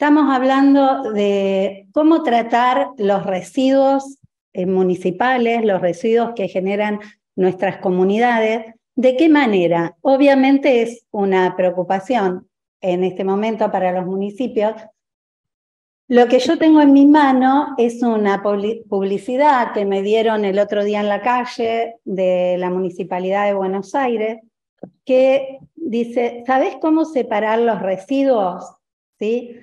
Estamos hablando de cómo tratar los residuos eh, municipales, los residuos que generan nuestras comunidades. ¿De qué manera? Obviamente es una preocupación en este momento para los municipios. Lo que yo tengo en mi mano es una publicidad que me dieron el otro día en la calle de la Municipalidad de Buenos Aires, que dice, ¿sabes cómo separar los residuos? ¿Sí?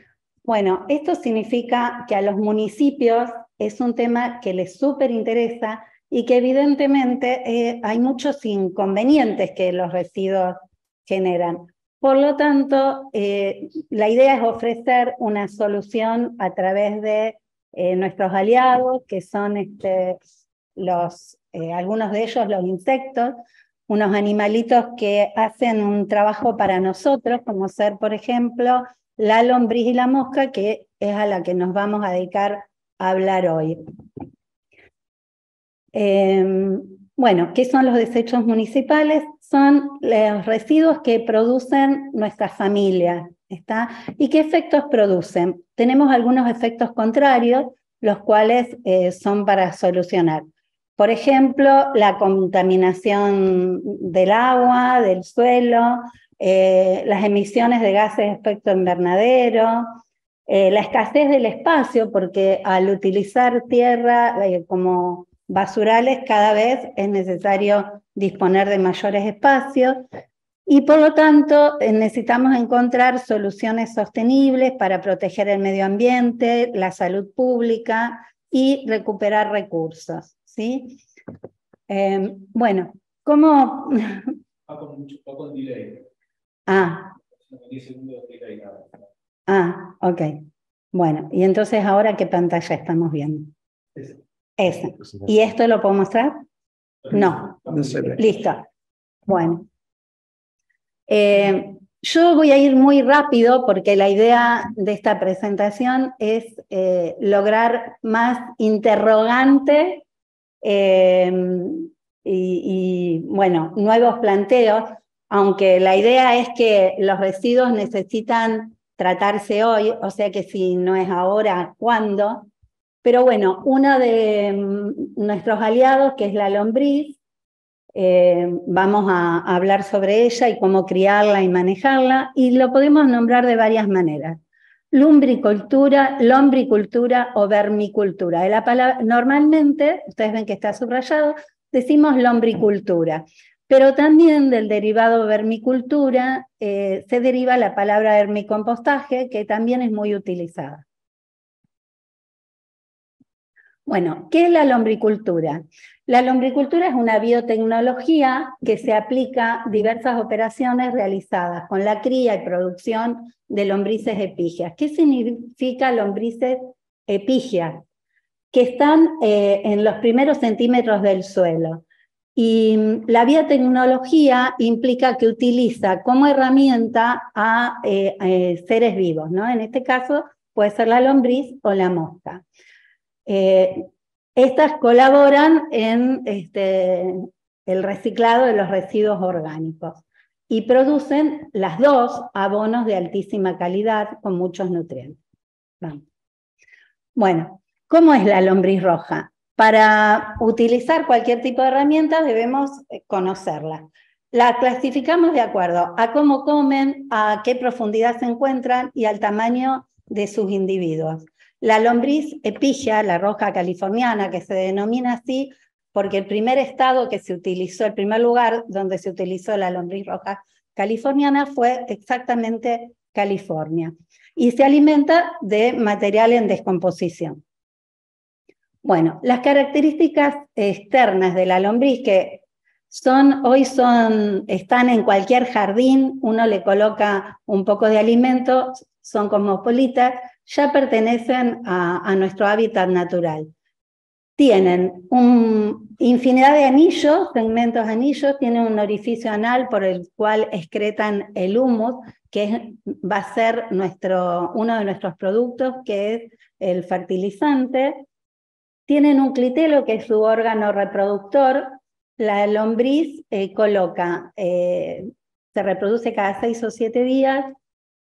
Bueno, esto significa que a los municipios es un tema que les súper interesa y que evidentemente eh, hay muchos inconvenientes que los residuos generan. Por lo tanto, eh, la idea es ofrecer una solución a través de eh, nuestros aliados, que son este, los, algunos de ellos los insectos, unos animalitos que hacen un trabajo para nosotros, como ser, por ejemplo, la lombriz y la mosca, que es a la que nos vamos a dedicar a hablar hoy. Em, bueno, ¿qué son los desechos municipales? Son los residuos que producen nuestras familias, ¿está? ¿Y qué efectos producen? Tenemos algunos efectos contrarios, los cuales eh, son para solucionar. Por ejemplo, la contaminación del agua, del suelo, eh, las emisiones de gases de efecto invernadero, eh, la escasez del espacio, porque al utilizar tierra como basurales cada vez es necesario disponer de mayores espacios y por lo tanto eh, necesitamos encontrar soluciones sostenibles para proteger el medio ambiente, la salud pública y recuperar recursos. ¿sí? Eh, bueno, ¿cómo...? Ah. Ah, ok. Bueno, y entonces ahora qué pantalla estamos viendo? Esa. ¿Y esto lo puedo mostrar? No. Listo. Bueno. Eh, yo voy a ir muy rápido porque la idea de esta presentación es eh, lograr más interrogante eh, y, bueno, nuevos planteos, aunque la idea es que los residuos necesitan tratarse hoy, o sea que si no es ahora, ¿cuándo? Pero bueno, uno de mm, nuestros aliados, que es la lombriz, eh, vamos a, hablar sobre ella y cómo criarla y manejarla, y lo podemos nombrar de varias maneras. Lumbricultura, lombricultura o vermicultura. La palabra, normalmente, ustedes ven que está subrayado, decimos lombricultura, pero también del derivado vermicultura eh, se deriva la palabra vermicompostaje, que también es muy utilizada. Bueno, ¿qué es la lombricultura? La lombricultura es una biotecnología que se aplica a diversas operaciones realizadas con la cría y producción de lombrices epígeas. ¿Qué significa lombrices epígeas? Que están eh, en los primeros centímetros del suelo. Y la biotecnología implica que utiliza como herramienta a eh, eh, seres vivos, ¿no? En este caso puede ser la lombriz o la mosca. Eh, estas colaboran en este, el reciclado de los residuos orgánicos y producen las dos abonos de altísima calidad con muchos nutrientes. Bueno, ¿cómo es la lombriz roja? Para utilizar cualquier tipo de herramienta debemos eh, conocerla. La clasificamos de acuerdo a cómo comen, a qué profundidad se encuentran y al tamaño de sus individuos. La lombriz epigia, la roja californiana, que se denomina así porque el primer estado que se utilizó, el primer lugar donde se utilizó la lombriz roja californiana fue exactamente California. Y se alimenta de material en descomposición. Bueno, las características externas de la lombriz que son, hoy son, están en cualquier jardín, uno le coloca un poco de alimento, son cosmopolitas, ya pertenecen a, nuestro hábitat natural. Tienen un, infinidad de anillos, segmentos anillos, tienen un orificio anal por el cual excretan el humus, que va a ser nuestro, uno de nuestros productos, que es el fertilizante. Tienen un clitelo, que es su órgano reproductor. La lombriz eh, coloca, eh, se reproduce cada seis o siete días,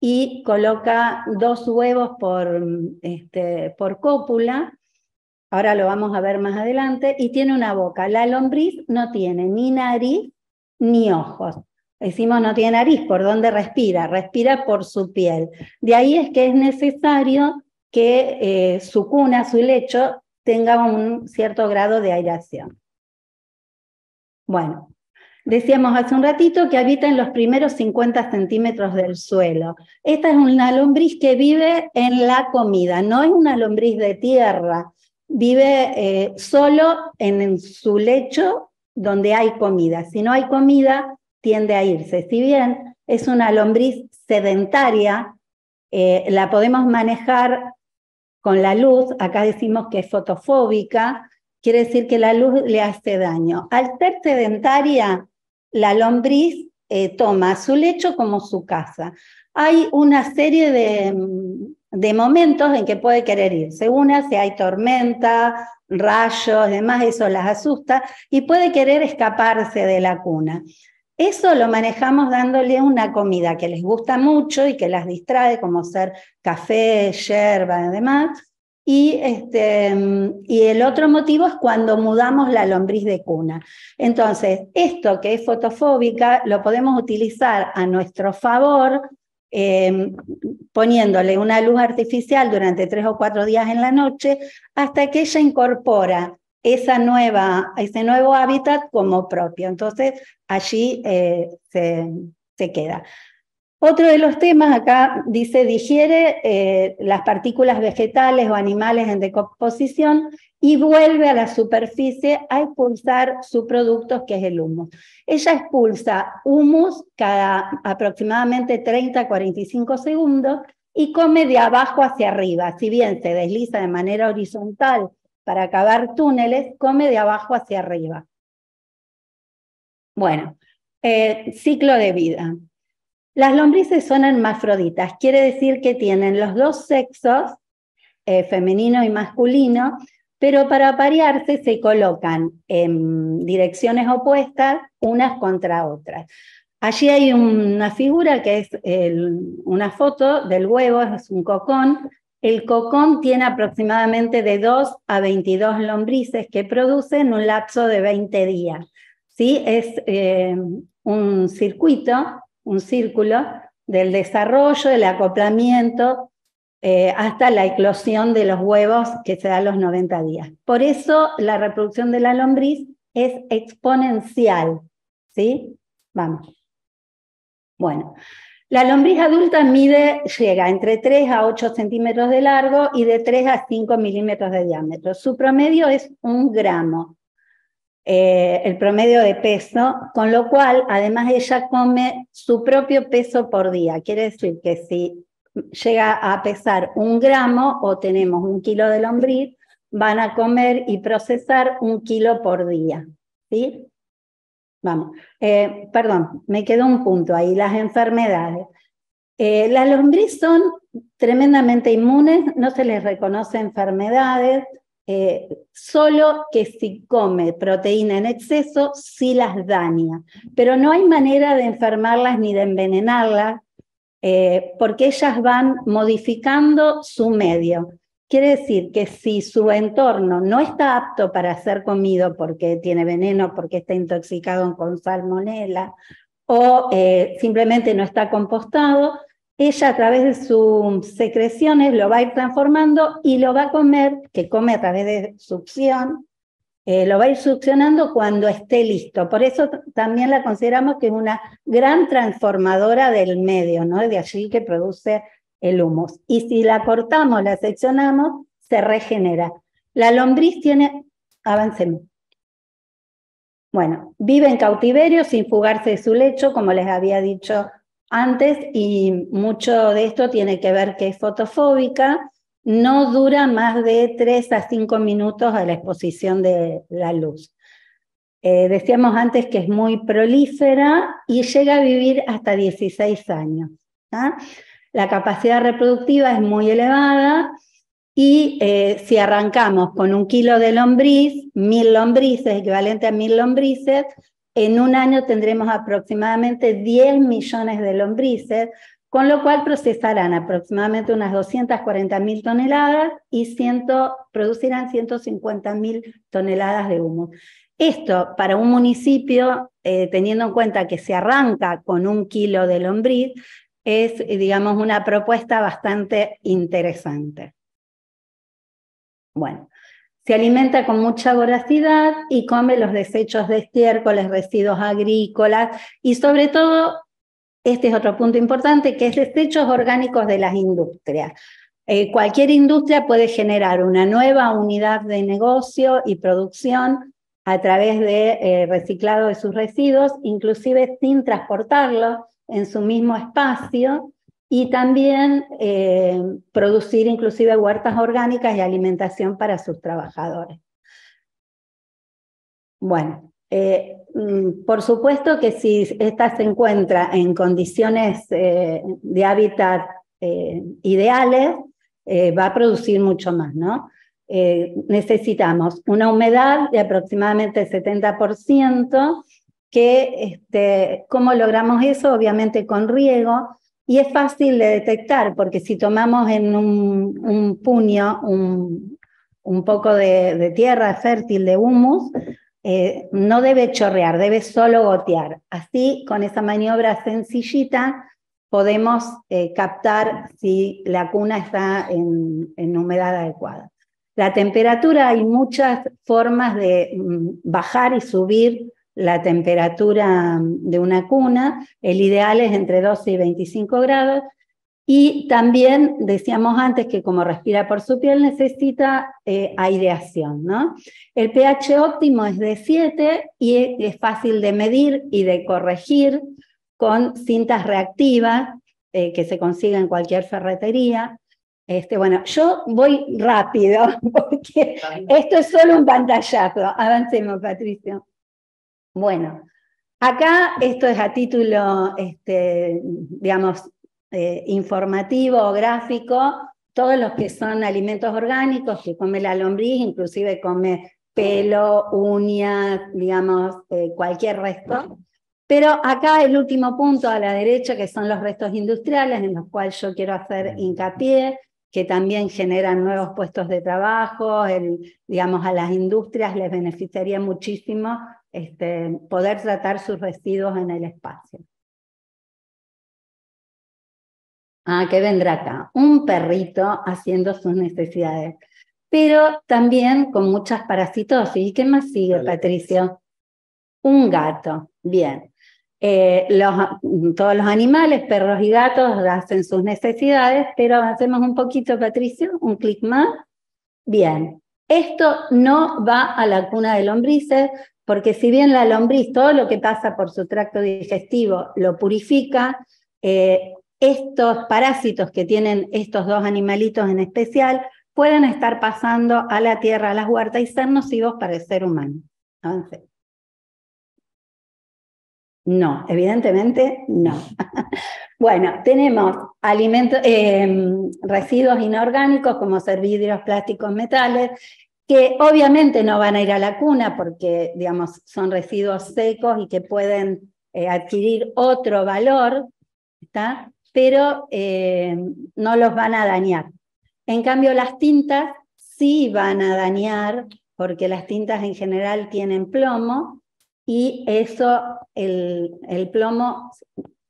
y coloca dos huevos por, este, cópula. Ahora lo vamos a ver más adelante. Y tiene una boca. La lombriz no tiene ni nariz ni ojos. Decimos no tiene nariz, ¿por dónde respira? Respira por su piel. De ahí es que es necesario que eh, su cuna, su lecho, tenga un cierto grado de aireación. Bueno, decíamos hace un ratito que habita en los primeros 50 centímetros del suelo. Esta es una lombriz que vive en la comida, no es una lombriz de tierra, vive eh, solo en su lecho donde hay comida. Si no hay comida, tiende a irse. Si bien es una lombriz sedentaria, eh, la podemos manejar con la luz, acá decimos que es fotofóbica, quiere decir que la luz le hace daño. Al ser sedentaria, la lombriz eh, toma su lecho como su casa. Hay una serie de, de momentos en que puede querer irse. Una, si hay tormenta, rayos, demás, eso las asusta y puede querer escaparse de la cuna. Eso lo manejamos dándole una comida que les gusta mucho y que las distrae, como ser café, yerba y demás. Y, este, y el otro motivo es cuando mudamos la lombriz de cuna. Entonces, esto que es fotofóbica lo podemos utilizar a nuestro favor em, poniéndole una luz artificial durante tres o cuatro días en la noche hasta que ella incorpora esa nueva, ese nuevo hábitat como propio. Entonces, allí eh, se, se, queda. Otro de los temas acá dice, digiere eh, las partículas vegetales o animales en decomposición y vuelve a la superficie a expulsar su producto, que es el humus. Ella expulsa humus cada aproximadamente 30-45 segundos y come de abajo hacia arriba. Si bien se desliza de manera horizontal para acabar túneles, come de abajo hacia arriba. Bueno, eh, ciclo de vida. Las lombrices son hermafroditas, quiere decir que tienen los dos sexos, eh, femenino y masculino, pero para aparearse se colocan en direcciones opuestas unas contra otras. Allí hay una figura que es una foto del huevo, es un cocón, el cocón tiene aproximadamente de 2 a 22 lombrices que producen un lapso de 20 días. ¿sí? Es eh, un circuito, un círculo del desarrollo, del acoplamiento, eh, hasta la eclosión de los huevos que se da a los 90 días. Por eso la reproducción de la lombriz es exponencial. ¿sí? Vamos. Bueno, la lombriz adulta mide, llega entre 3 a 8 centímetros de largo y de 3 a 5 milímetros de diámetro. Su promedio es un gramo, eh, el promedio de peso, con lo cual además ella come su propio peso por día. Quiere decir que si llega a pesar un gramo o tenemos un kilo de lombriz, van a comer y procesar un kilo por día. ¿sí? Vamos, eh, perdón, me quedó un punto ahí, las enfermedades. Eh, las lombrices son tremendamente inmunes, no se les reconoce enfermedades, eh, solo que si come proteína en exceso, sí las daña, pero no hay manera de enfermarlas ni de envenenarlas, porque ellas van modificando su medio. Quiere decir que si su entorno no está apto para ser comido porque tiene veneno, porque está intoxicado con salmonela o eh, simplemente no está compostado, ella a través de sus secreciones lo va a ir transformando y lo va a comer, que come a través de succión, eh, lo va a ir succionando cuando esté listo. Por eso también la consideramos que es una gran transformadora del medio, ¿no? De allí que produce el humus. Y si la cortamos, la seccionamos, se regenera. La lombriz tiene, avancemos. Bueno, vive en cautiverio sin fugarse de su lecho, como les había dicho antes, y mucho de esto tiene que ver que es fotofóbica, no dura más de 3 a 5 minutos a la exposición de la luz. Eh, decíamos antes que es muy prolífera y llega a vivir hasta 16 años. ¿ah? La capacidad reproductiva es muy elevada y eh, si arrancamos con un kilo de lombriz, mil lombrices, equivalente a mil lombrices, en un año tendremos aproximadamente 10 millones de lombrices, con lo cual procesarán aproximadamente unas 240.000 toneladas y ciento, producirán 150.000 toneladas de humus. Esto para un municipio, eh, teniendo en cuenta que se arranca con un kilo de lombriz, es, digamos, una propuesta bastante interesante. Bueno, se alimenta con mucha voracidad y come los desechos de estiércoles, residuos agrícolas y sobre todo este es otro punto importante, que es desechos orgánicos de las industrias. Eh, cualquier industria puede generar una nueva unidad de negocio y producción a través de eh, reciclado de sus residuos, inclusive sin transportarlos en su mismo espacio, y también eh, producir inclusive huertas orgánicas y alimentación para sus trabajadores. Bueno, Mm, por supuesto que si esta se encuentra en condiciones eh, de hábitat eh, ideales, eh, va a producir mucho más, ¿no? necesitamos una humedad de aproximadamente el 70%, que, este, ¿cómo logramos eso? Obviamente con riego, y es fácil de detectar, porque si tomamos en un, puño un, poco de, tierra fértil de humus, eh, no debe chorrear, debe solo gotear. Así, con esa maniobra sencillita, podemos eh, captar si la cuna está en, humedad adecuada. La temperatura, hay muchas formas de mm, bajar y subir la temperatura de una cuna. El ideal es entre 12 y 25 grados. Y también decíamos antes que como respira por su piel necesita eh, aireación. ¿no? El pH óptimo es de 7 y es fácil de medir y de corregir con cintas reactivas eh, que se consiguen en cualquier ferretería. Este, bueno, yo voy rápido porque esto es solo un pantallazo. Avancemos, Patricio. Bueno, acá esto es a título, este, digamos, eh, informativo o gráfico, todos los que son alimentos orgánicos que come la lombriz, inclusive come pelo, uñas, digamos, eh, cualquier resto. Pero acá el último punto a la derecha, que son los restos industriales, en los cuales yo quiero hacer hincapié, que también generan nuevos puestos de trabajo, digamos, a las industrias les beneficiaría muchísimo este, poder tratar sus residuos en el espacio. Ah, ¿qué vendrá acá? Un perrito haciendo sus necesidades, pero también con muchas parasitosis. ¿Y qué más sigue, Patricio? Un gato, bien. Eh, todos los animales, perros y gatos, hacen sus necesidades, pero avancemos un poquito, Patricio, un clic más. Bien, esto no va a la cuna de lombrices, porque si bien la lombriz, todo lo que pasa por su tracto digestivo lo purifica, eh, estos parásitos que tienen estos dos animalitos en especial pueden estar pasando a la tierra, a las huertas y ser nocivos para el ser humano. no, evidentemente no. bueno, tenemos alimentos, em, residuos inorgánicos como vidrios, plásticos, metales, que obviamente no van a ir a la cuna porque, digamos, son residuos secos y que pueden eh, adquirir otro valor, ¿está? pero eh, no los van a dañar. En cambio, las tintas sí van a dañar, porque las tintas en general tienen plomo, y eso, el, el plomo,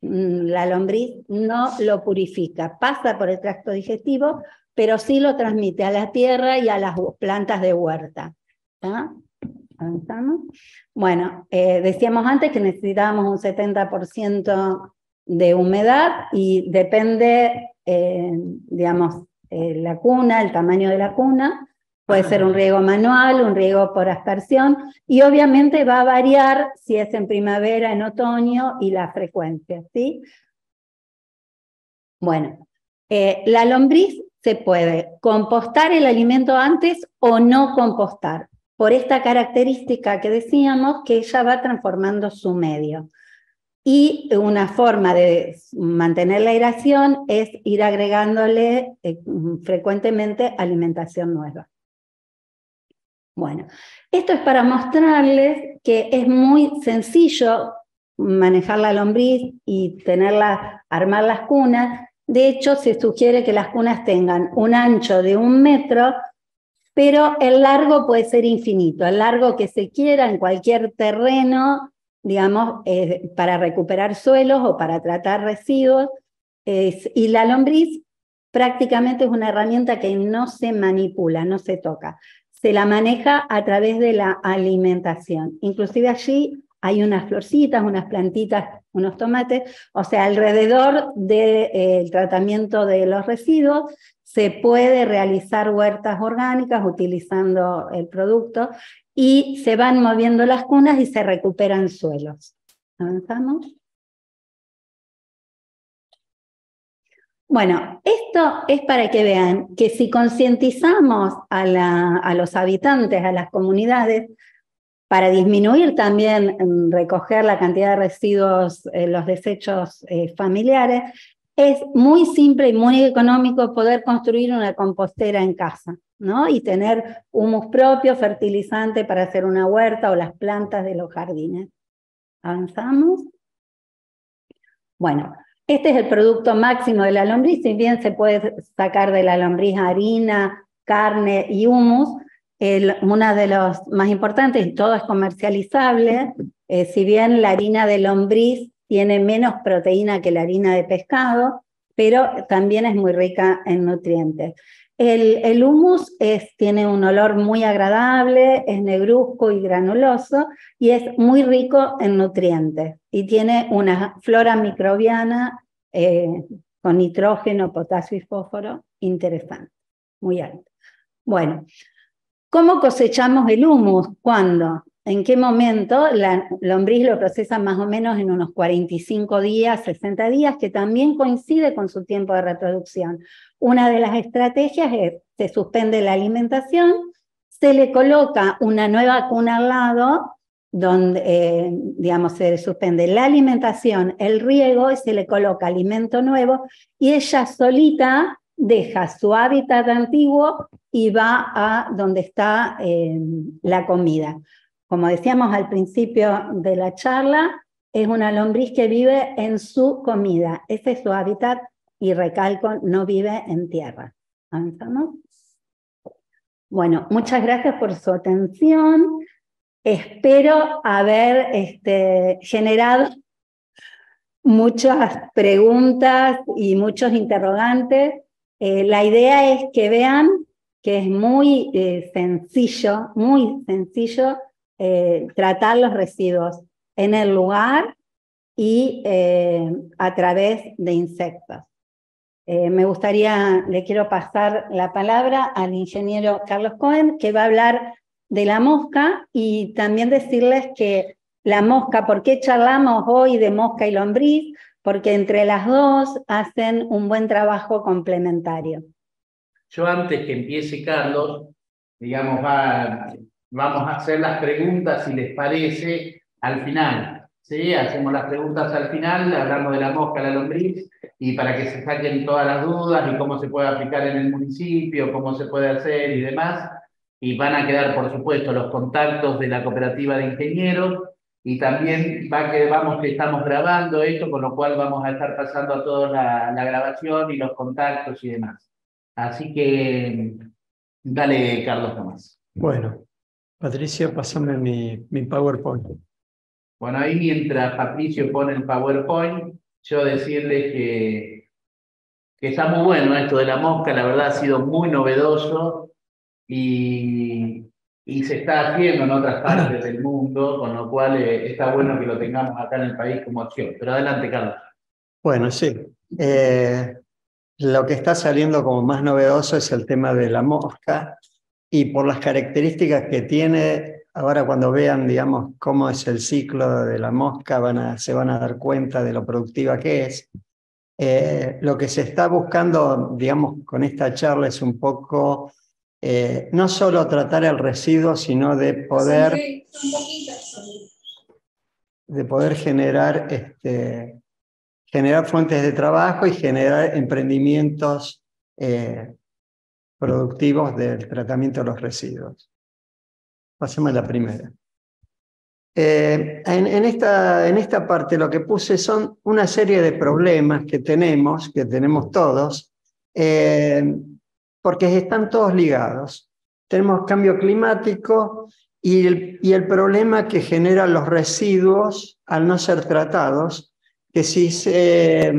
mm, la lombriz no lo purifica. Pasa por el tracto digestivo, pero sí lo transmite a la tierra y a las plantas de huerta. ¿Avanzamos? Bueno, eh, decíamos antes que necesitábamos un 70% de humedad y depende, eh, digamos, eh, la cuna, el tamaño de la cuna, puede ser un riego manual, un riego por aspersión, y obviamente va a variar si es en primavera, en otoño y la frecuencia, ¿sí? Bueno, la lombriz se puede compostar el alimento antes o no compostar, por esta característica que decíamos que ella va transformando su medio. Y una forma de mantener la aeración es ir agregándole eh, frecuentemente alimentación nueva. Bueno, esto es para mostrarles que es muy sencillo manejar la lombriz y tenerla, armar las cunas. De hecho, se sugiere que las cunas tengan un ancho de un metro, pero el largo puede ser infinito, el largo que se quiera en cualquier terreno, digamos, para recuperar suelos o para tratar residuos. y la lombriz prácticamente es una herramienta que no se manipula, no se toca. Se la maneja a través de la alimentación. Inclusive allí hay unas florcitas, unas plantitas, unos tomates, o sea, alrededor del eh, tratamiento de los residuos se puede realizar huertas orgánicas utilizando el producto y se van moviendo las cunas y se recuperan suelos. ¿Avanzamos? Bueno, esto es para que vean que si concientizamos a, a, los habitantes, a las comunidades, para disminuir también, mm, recoger la cantidad de residuos, eh, los desechos eh, familiares, es muy simple y muy económico poder construir una compostera en casa, ¿no? Y tener humus propio, fertilizante para hacer una huerta o las plantas de los jardines. ¿Avanzamos? Bueno, este es el producto máximo de la lombriz, si bien se puede sacar de la lombriz harina, carne y humus, una de los más importantes, y todo es comercializable, eh, si bien la harina de lombriz tiene menos proteína que la harina de pescado, pero también es muy rica en nutrientes. El, el humus tiene un olor muy agradable, es negruzco y granuloso y es muy rico en nutrientes y tiene una flora microbiana eh, con nitrógeno, potasio y fósforo interesante, muy alto. Bueno, ¿Cómo cosechamos el humus? ¿Cuándo? ¿En qué momento? La lombriz lo procesa más o menos en unos 45 días, 60 días, que también coincide con su tiempo de reproducción. Una de las estrategias es, se suspende la alimentación, se le coloca una nueva cuna al lado, donde, eh, digamos, se suspende la alimentación, el riego, y se le coloca alimento nuevo, y ella solita deja su hábitat antiguo y va a donde está eh, la comida. Como decíamos al principio de la charla, es una lombriz que vive en su comida. Ese es su hábitat y recalco, no vive en tierra. Bueno, muchas gracias por su atención. Espero haber este, generado muchas preguntas y muchos interrogantes eh, la idea es que vean que es muy eh, sencillo, muy sencillo eh, tratar los residuos en el lugar y a través de insectos. me gustaría, le quiero pasar la palabra al ingeniero Carlos Cohen, que va a hablar de la mosca y también decirles que la mosca, ¿por qué charlamos hoy de mosca y lombriz? Porque entre las dos hacen un buen trabajo complementario. Yo antes que empiece Carlos, digamos, vamos a hacer las preguntas, si les parece, al final. ¿sí? Hacemos las preguntas al final, hablamos de la mosca, la lombriz, y para que se saquen todas las dudas y cómo se puede aplicar en el municipio, cómo se puede hacer y demás. Y van a quedar, por supuesto, los contactos de la cooperativa de ingenieros y también va que vamos que estamos grabando esto, con lo cual vamos a estar pasando a todos la, grabación y los contactos y demás. Así que dale, Carlos Tomás. Bueno, Patricia, pasame mi, mi PowerPoint. Bueno, ahí mientras Patricio pone el PowerPoint, yo decirles que, que está muy bueno esto de la mosca, la verdad ha sido muy novedoso y, y se está haciendo en otras partes del mundo, con lo cual eh, está bueno que lo tengamos acá en el país como opción. Pero adelante, Carlos. Bueno, sí. Eh, lo que está saliendo como más novedoso es el tema de la mosca y por las características que tiene, ahora cuando vean, digamos, cómo es el ciclo de la mosca, van a, se van a dar cuenta de lo productiva que es. Eh, lo que se está buscando, digamos, con esta charla es un poco eh, no solo tratar el residuo, sino de poder, de poder generar, este, generar fuentes de trabajo y generar emprendimientos eh, productivos del tratamiento de los residuos. Pasemos a la primera. Eh, en, esta, en esta parte lo que puse son una serie de problemas que tenemos, que tenemos todos, eh, porque están todos ligados. Tenemos cambio climático y el, y el problema que generan los residuos al no ser tratados, que si, se,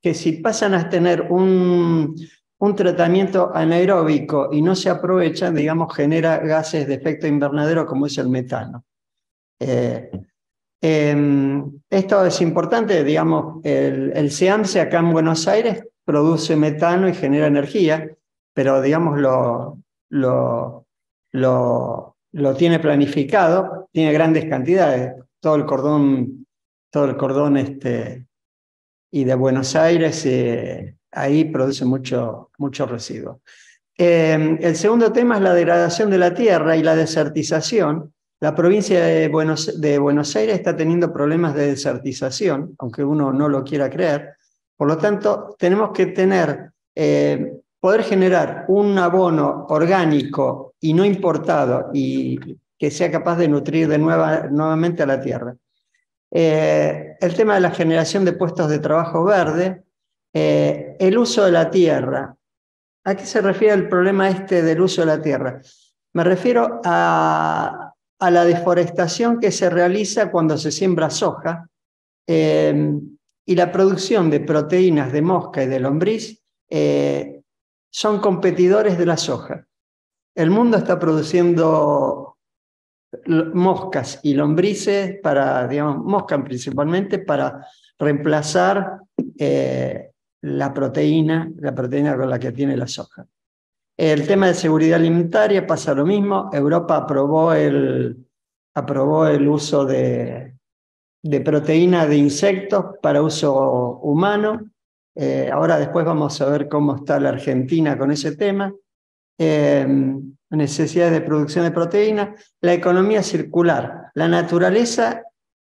que si pasan a tener un, un tratamiento anaeróbico y no se aprovechan, digamos, genera gases de efecto invernadero como es el metano. Eh, em, esto es importante, digamos, el, el SEAMSE acá en Buenos Aires produce metano y genera energía, pero digamos lo, lo, lo, tiene planificado, tiene grandes cantidades, todo el cordón, todo el cordón este, y de Buenos Aires eh, ahí produce mucho, mucho residuo. Em, el segundo tema es la degradación de la tierra y la desertización. La provincia de Buenos, de Buenos Aires está teniendo problemas de desertización, aunque uno no lo quiera creer. Por lo tanto, tenemos que tener, eh, poder generar un abono orgánico y no importado y que sea capaz de nutrir de nueva, nuevamente a la tierra. Eh, el tema de la generación de puestos de trabajo verde, eh, el uso de la tierra. ¿A qué se refiere el problema este del uso de la tierra? Me refiero a, la deforestación que se realiza cuando se siembra soja eh, y la producción de proteínas de mosca y de lombriz son competidores de la soja. El mundo está produciendo moscas y lombrices para, digamos, moscas principalmente para reemplazar eh, la proteína, la proteína con la que tiene la soja. El tema de seguridad alimentaria pasa lo mismo. Europa aprobó el, aprobó el uso de, de proteína de insectos para uso humano. Eh, ahora después vamos a ver cómo está la Argentina con ese tema. Eh, necesidades de producción de proteína. La economía circular. La naturaleza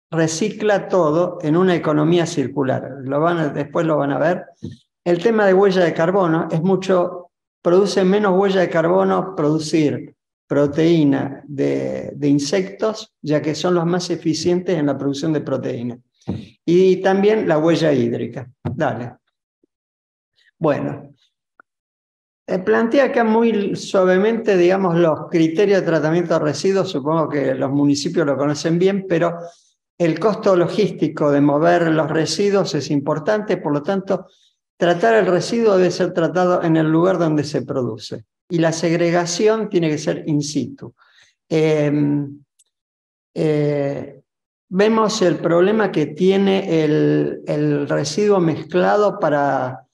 recicla todo en una economía circular. Lo van después lo van a ver. El tema de huella de carbono es mucho produce menos huella de carbono producir proteína de, insectos, ya que son los más eficientes en la producción de proteína. Y también la huella hídrica. Dale. Bueno, eh, plantea acá muy suavemente, digamos, los criterios de tratamiento de residuos. Supongo que los municipios lo conocen bien, pero el costo logístico de mover los residuos es importante, por lo tanto, Tratar el residuo debe ser tratado en el lugar donde se produce y la segregación tiene que ser in situ. Em, eh, vemos el problema que tiene el, residuo mezclado para,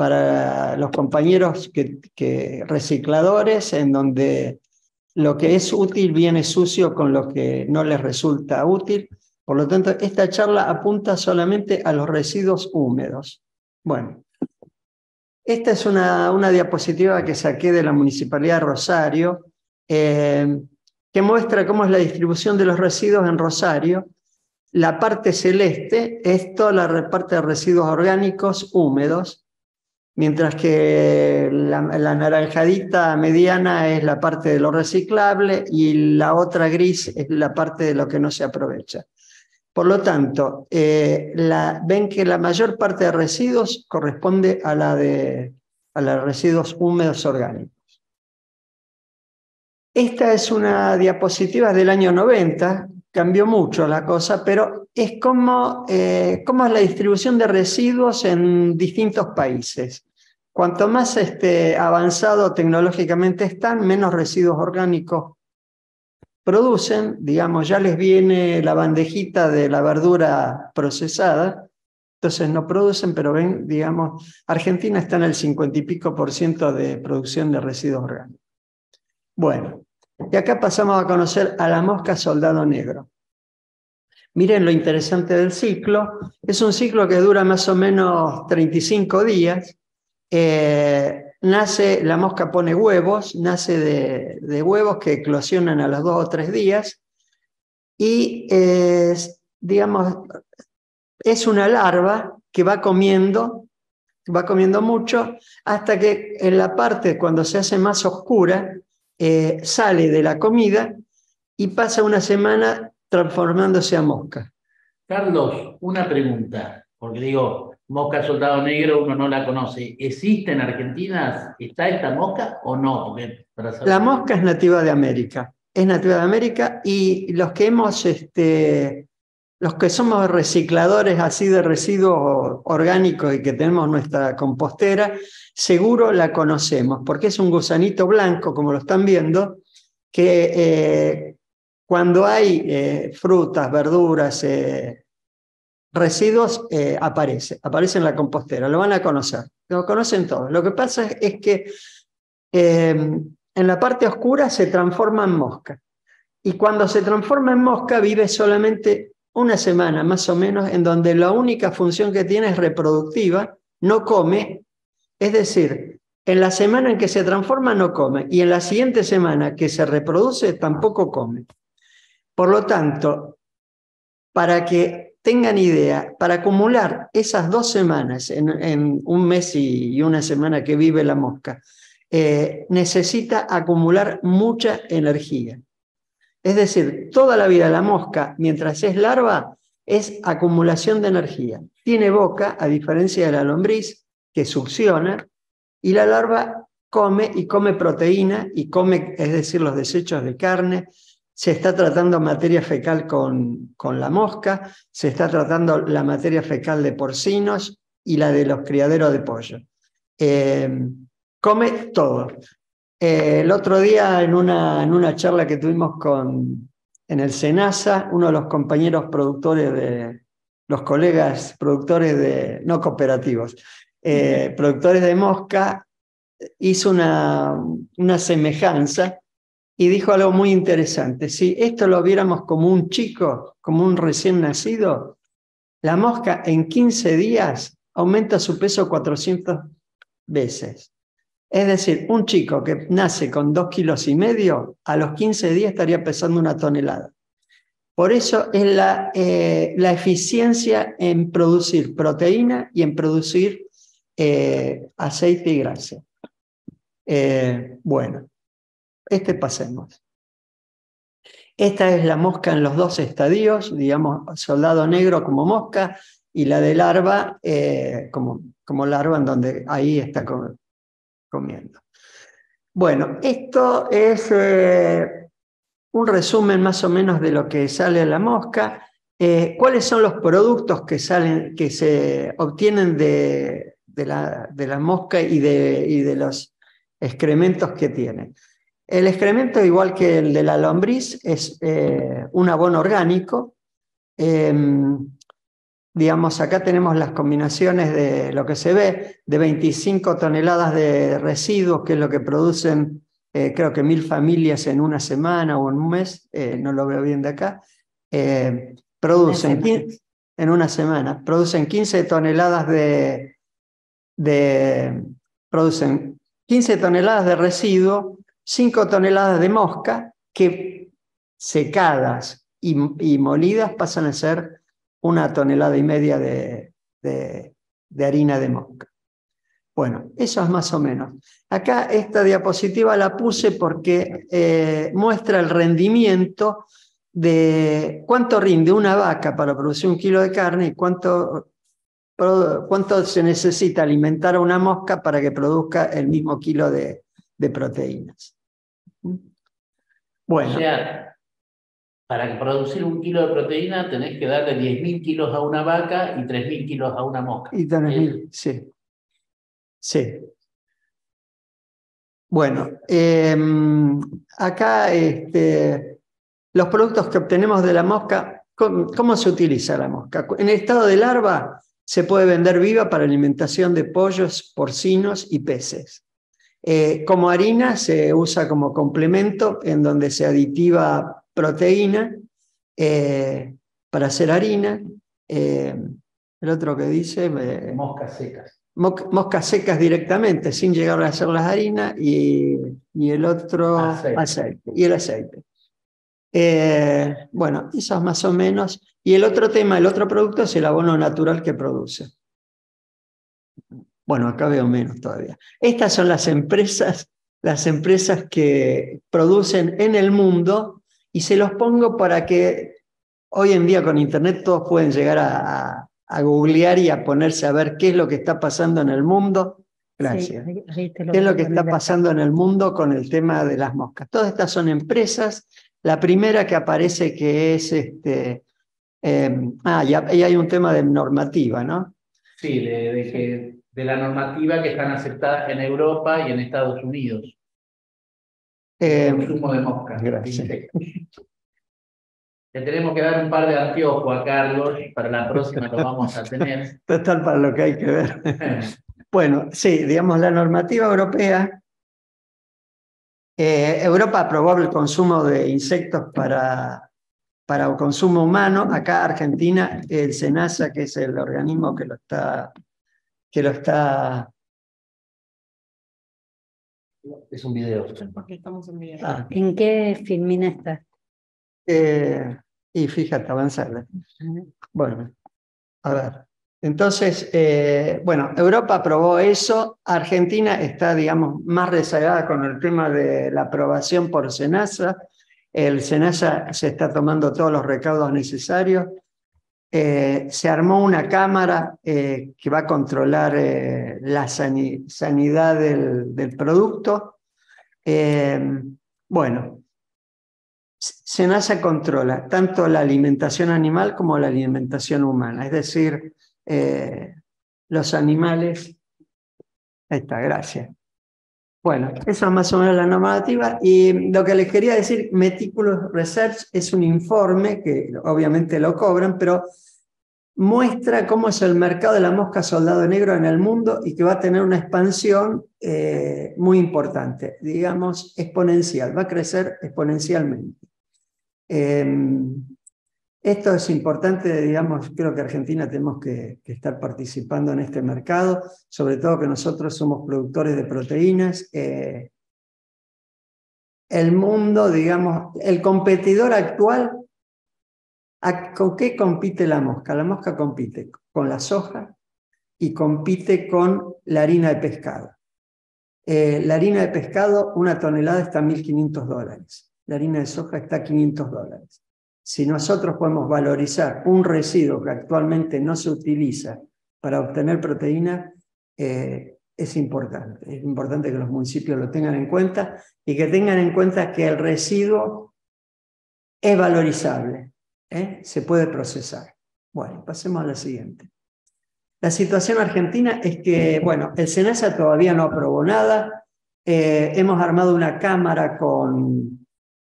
para los compañeros que, recicladores, en donde lo que es útil viene sucio con lo que no les resulta útil. Por lo tanto, esta charla apunta solamente a los residuos húmedos. Bueno, esta es una, una diapositiva que saqué de la Municipalidad de Rosario, eh, que muestra cómo es la distribución de los residuos en Rosario. La parte celeste es toda la parte de residuos orgánicos húmedos, mientras que la, la, naranjadita mediana es la parte de lo reciclable y la otra gris es la parte de lo que no se aprovecha. Por lo tanto, eh, ven que la mayor parte de residuos corresponde a la de a los residuos húmedos orgánicos. Esta es una diapositiva del año 90, cambió mucho la cosa, pero es como, eh, es la distribución de residuos en distintos países. Cuanto más este, avanzado tecnológicamente están, menos residuos orgánicos producen, digamos, ya les viene la bandejita de la verdura procesada, entonces no producen, pero ven, digamos, Argentina está en el 50 y pico por ciento de producción de residuos orgánicos. Bueno, y acá pasamos a conocer a la mosca soldado negro. Miren lo interesante del ciclo. Es un ciclo que dura más o menos 35 días. Eh, nace, la mosca pone huevos, nace de, huevos que eclosionan a los dos o tres días y digamos, es una larva que va comiendo, va comiendo mucho, hasta que en la parte cuando se hace más oscura, eh, sale de la comida y pasa una semana transformándose a mosca. Carlos, una pregunta, porque digo, mosca soldado negro uno no la conoce. ¿Existe en Argentina? ¿Está esta mosca o no? La mosca es nativa de América. Es nativa de América y los que hemos, este, los que somos recicladores así de residuos orgánicos y que tenemos nuestra compostera, seguro la conocemos, porque es un gusanito blanco, como lo están viendo, que eh, cuando hay eh, frutas, verduras, eh, residuos, aparece, aparece en la compostera, lo van a conocer, lo conocen todos. Lo que pasa es que en la parte oscura se transforma en mosca. Y cuando se transforma en mosca vive solamente una semana más o menos en donde la única función que tiene es reproductiva, no come, es decir, en la semana en que se transforma no come y en la siguiente semana que se reproduce tampoco come. Por lo tanto, para que tengan idea, para acumular esas dos semanas en, un mes y, una semana que vive la mosca, eh, necesita acumular mucha energía. Es decir, toda la vida la mosca, mientras es larva, es acumulación de energía. Tiene boca, a diferencia de la lombriz, que succiona, y la larva come y come proteína y come, es decir, los desechos de carne, se está tratando materia fecal con, con la mosca, se está tratando la materia fecal de porcinos y la de los criaderos de pollo. Eh, come todo. Eh, el otro día en una, en una charla que tuvimos con, en el SENASA, uno de los compañeros productores de, los colegas productores de, no cooperativos, eh, productores de mosca, hizo una, una semejanza y dijo algo muy interesante. Si esto lo viéramos como un chico, como un recién nacido, la mosca en 15 días aumenta su peso 400 veces. Es decir, un chico que nace con dos kilos y medio, a los 15 días estaría pesando una tonelada. Por eso es la, eh, la eficiencia en producir proteína y en producir eh, aceite y grasa. Eh, bueno, este pasemos. Esta es la mosca en los dos estadios, digamos, soldado negro como mosca y la de larva eh, como, como larva en donde ahí está comiendo. Bueno, esto es eh, un resumen más o menos de lo que sale de la mosca. Eh, ¿Cuáles son los productos que, salen, que se obtienen de, de, la, de mosca y de, y de los excrementos que tiene? El excremento, igual que el de la lombriz, es eh, un abono orgánico. Em, digamos, acá tenemos las combinaciones de lo que se ve, de 25 toneladas de residuos, que es lo que producen, eh, creo que mil familias en una semana o en un mes, eh, no lo veo bien de acá, producen en una semana, producen 15 toneladas de, de, producen 15 toneladas de residuo 5 toneladas de mosca que secadas y, molidas pasan a ser una tonelada y media de, harina de mosca. Bueno, eso es más o menos. Acá esta diapositiva la puse porque eh, muestra el rendimiento de cuánto rinde una vaca para producir un kilo de carne y cuánto, cuánto se necesita alimentar a una mosca para que produzca el mismo kilo de proteínas. Bueno. O sea, para producir un kilo de proteína tenés que darle 10.000 kilos a una vaca y 3.000 kilos a una mosca. Y 3.000, sí. Sí. Bueno, em, acá este, los productos que obtenemos de la mosca, ¿cómo, se utiliza la mosca? En el estado de larva se puede vender viva para alimentación de pollos, porcinos y peces. Eh, como harina se usa como complemento en donde se aditiva proteína eh, para hacer harina. Eh, el otro que dice... moscas secas. moscas secas directamente, sin llegar a hacer las harinas, y, el otro aceite. Y el aceite. bueno, eso es más o menos. Y el otro tema, el otro producto es el abono natural que produce. Bueno, acá veo menos todavía. Estas son las empresas, las empresas que producen en el mundo y se los pongo para que hoy en día con Internet todos pueden llegar a, a, googlear y a ponerse a ver qué es lo que está pasando en el mundo. Gracias. ¿Qué es lo que está pasando en el mundo con el tema de las moscas? Todas estas son empresas. La primera que aparece que es este. Eh, ah, y hay un tema de normativa, ¿no? Sí, de, que, de la normativa que están aceptadas en Europa y en Estados Unidos. Eh, consumo de moscas. Gracias. Le tenemos que dar un par de anteojos a Carlos, para la próxima lo vamos a tener. Total, para lo que hay que ver. bueno, sí, digamos, la normativa europea, eh, Europa aprobó el consumo de insectos para, para consumo humano. Acá Argentina, el SENASA, que es el organismo que lo está, que lo está es un video. estamos en video. Ah. ¿En qué filmina está? Eh, y fíjate, avanzar. Bueno, a ver. Entonces, eh, bueno, Europa aprobó eso. Argentina está, digamos, más rezagada con el tema de la aprobación por SENASA. El SENASA se está tomando todos los recaudos necesarios. Eh, se armó una cámara que va a controlar la sanidad del, del producto. bueno, SENASA controla tanto la alimentación animal como la alimentación humana, es decir, eh, los animales. Ahí está, gracias. Bueno, eso es más o menos la normativa. Y lo que les quería decir, Meticulous Research es un informe que obviamente lo cobran, pero muestra cómo es el mercado de la mosca soldado negro en el mundo y que va a tener una expansión eh, muy importante, digamos, exponencial, va a crecer exponencialmente. Em, esto es importante, digamos, creo que Argentina tenemos que, estar participando en este mercado, sobre todo que nosotros somos productores de proteínas. Eh, el mundo, digamos, el competidor actual, ¿con qué compite la mosca? La mosca compite con la soja y compite con la harina de pescado. Eh, la harina de pescado, una tonelada está a 1.500 dólares la harina de soja está a 500 dólares. Si nosotros podemos valorizar un residuo que actualmente no se utiliza para obtener proteína, eh, es importante. Es importante que los municipios lo tengan en cuenta y que tengan en cuenta que el residuo es valorizable, ¿eh? se puede procesar. Bueno, pasemos a la siguiente. La situación argentina es que, bueno, el SENASA todavía no aprobó nada. Eh, hemos armado una cámara con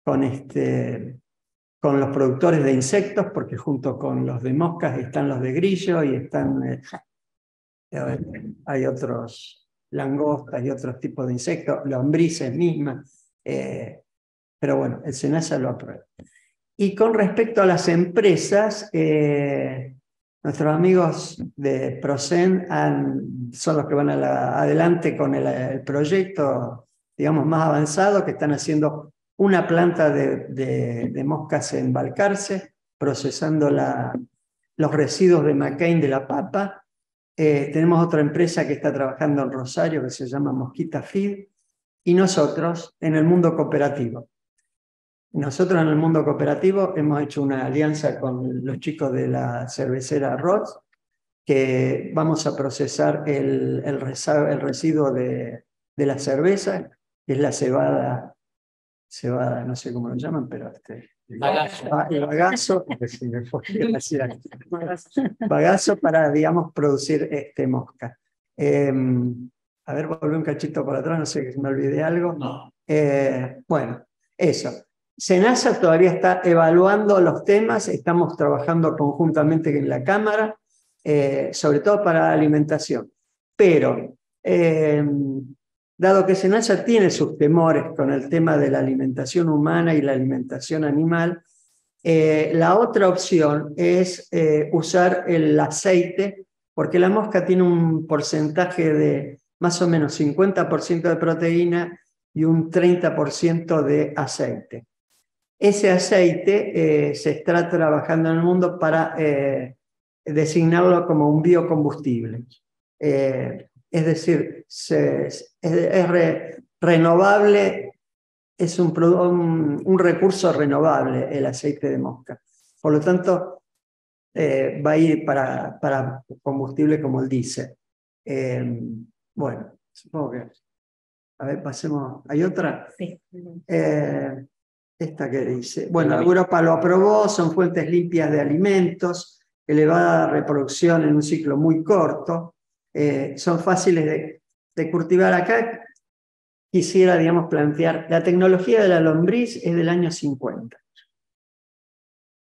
con, este, con los productores de insectos, porque junto con los de moscas están los de grillo y están, eh, hay otros langostas y otros tipos de insectos, lombrices mismas, eh, pero bueno, el SENASA lo aprueba. Y con respecto a las empresas, eh, nuestros amigos de Procen son los que van adelante con el, el, proyecto, digamos, más avanzado, que están haciendo una planta de, moscas en Balcarce, procesando los residuos de McCain de la papa. Eh, tenemos otra empresa que está trabajando en Rosario que se llama Mosquita Feed. Y nosotros en el mundo cooperativo. Nosotros en el mundo cooperativo hemos hecho una alianza con los chicos de la cervecera Ross, que vamos a procesar el, el, residuo de, de la cerveza, que es la cebada cebada, no sé cómo lo llaman, pero este, bagazo. el bagazo, bagazo para, digamos, producir este mosca. Em, a ver, volví un cachito para atrás, no sé si me olvidé algo. No. Eh, bueno, eso. Senasa todavía está evaluando los temas, estamos trabajando conjuntamente en la Cámara, eh, sobre todo para la alimentación. Pero em, dado que Senasa tiene sus temores con el tema de la alimentación humana y la alimentación animal, eh, la otra opción es eh, usar el aceite, porque la mosca tiene un porcentaje de más o menos 50% de proteína y un 30% de aceite. Ese aceite eh, se está trabajando en el mundo para designarlo como un biocombustible. Es decir, es, renovable, es un, un, recurso renovable el aceite de mosca. Por lo tanto, eh, va a ir para, para combustible como él dice. Eh, bueno, supongo que... A ver, pasemos. ¿Hay otra? Sí. Eh, esta que dice, bueno, Europa lo aprobó, son fuentes limpias de alimentos, elevada reproducción en un ciclo muy corto, son fáciles de, cultivar acá. Quisiera, digamos, plantear, la tecnología de la lombriz es del año 50.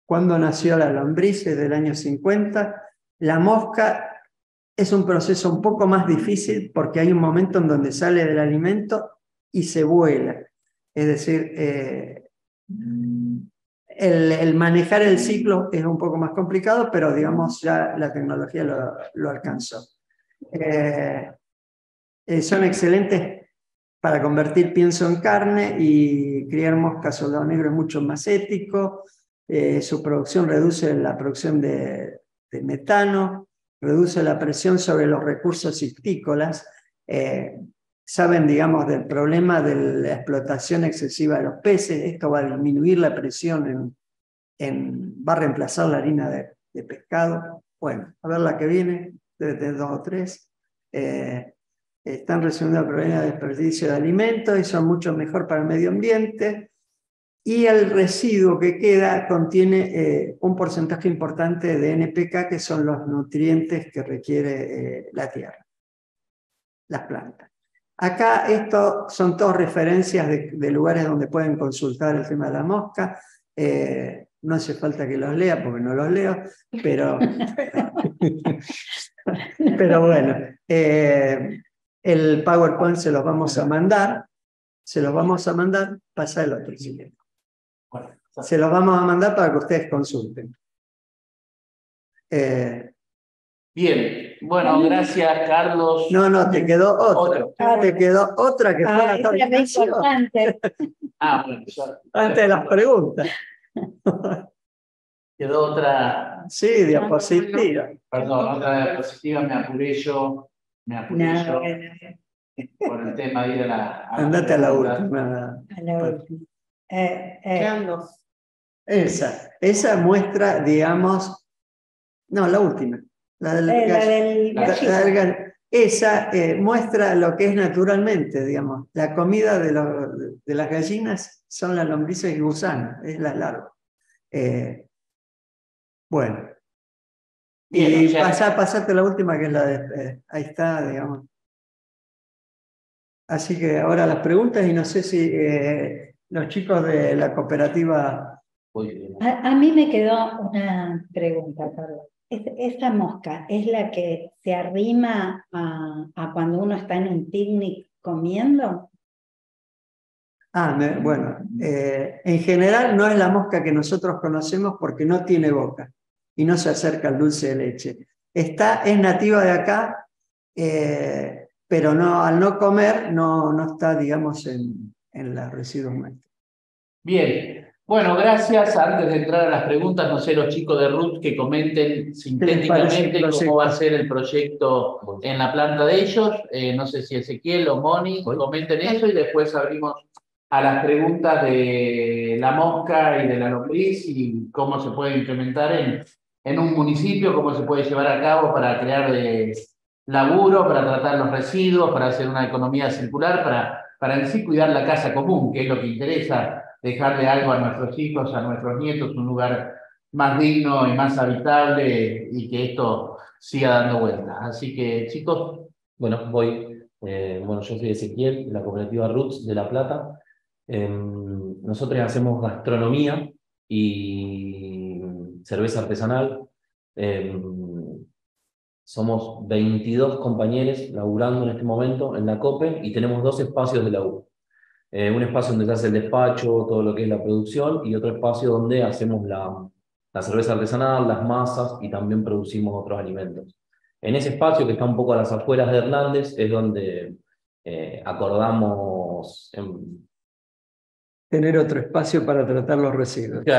¿Cuándo nació la lombriz? Es del año 50. La mosca es un proceso un poco más difícil porque hay un momento en donde sale del alimento y se vuela. Es decir, eh, el, manejar el ciclo es un poco más complicado, pero digamos ya la tecnología lo, alcanzó. Eh, eh, son excelentes para convertir pienso en carne y criar mosca soldado negro es mucho más ético. Eh, su producción reduce la producción de, metano, reduce la presión sobre los recursos cictícolas. Eh, saben, digamos, del problema de la explotación excesiva de los peces. Esto va a disminuir la presión, va a reemplazar la harina de, pescado. Bueno, a ver la que viene, de, dos o tres. Eh, están resolviendo el problema de desperdicio de alimentos y son mucho mejor para el medio ambiente y el residuo que queda contiene eh, un porcentaje importante de NPK, que son los nutrientes que requiere eh, la tierra, las plantas. Acá esto son todas referencias de, lugares donde pueden consultar el tema de la mosca. No hace falta que los lea porque no los leo, pero, pero bueno, el PowerPoint se los vamos a mandar. Se los vamos a mandar, pasa el otro siguiente. Se los vamos a mandar para que ustedes consulten. Eh, Bien, bueno, gracias Carlos. No, no, te quedó otra. Te quedó otra que fue la importante. ah, bueno, Antes de las preguntas. Quedó otra. Sí, diapositiva. Perdón, otra diapositiva, me apuré yo. Me apuré yo. Por el tema de ir a la. Andate a la última. A la última. Eh, eh. Esa, esa muestra, digamos, no, la última, la del, eh, esa muestra lo que es naturalmente, digamos, la comida de, de las gallinas son las lombrices y gusanos, es la larva. bueno. y pasar, pasarte la última, que es la de, ahí está, digamos. Así que ahora las preguntas y no sé si los chicos de la cooperativa. A, mí me quedó una pregunta, Carlos. ¿Esta mosca es la que se arrima a, cuando uno está en un picnic comiendo? Ah, bueno, eh, en general no es la mosca que nosotros conocemos porque no tiene boca y no se acerca al dulce de leche. Está, es nativa de acá, eh, pero no, al no comer no, no está, digamos, en, en los residuos Bien, bueno, gracias. Antes de entrar a las preguntas, no sé, los chicos de Ruth que comenten sintéticamente cómo va a ser el proyecto en la planta de ellos. Eh, no sé si Ezequiel o Moni comenten eso y después abrimos a las preguntas de la mosca y de la lombriz y cómo se puede implementar en, en un municipio, cómo se puede llevar a cabo para crear de laburo, para tratar los residuos, para hacer una economía circular, para para en sí cuidar la casa común, que es lo que interesa, dejarle algo a nuestros hijos, a nuestros nietos, un lugar más digno y más habitable y que esto siga dando vueltas. Así que, chicos. Bueno, voy. Eh, bueno, yo soy Ezequiel, de la cooperativa Roots de La Plata. Em, nosotros hacemos gastronomía y cerveza artesanal. Em, somos 22 compañeros laburando en este momento en la COPE y tenemos dos espacios de laburo. Eh, un espacio donde se hace el despacho, todo lo que es la producción, y otro espacio donde hacemos la, la cerveza artesanal, las masas y también producimos otros alimentos. En ese espacio que está un poco a las afueras de Hernández es donde eh, acordamos... Tener otro espacio para tratar los residuos.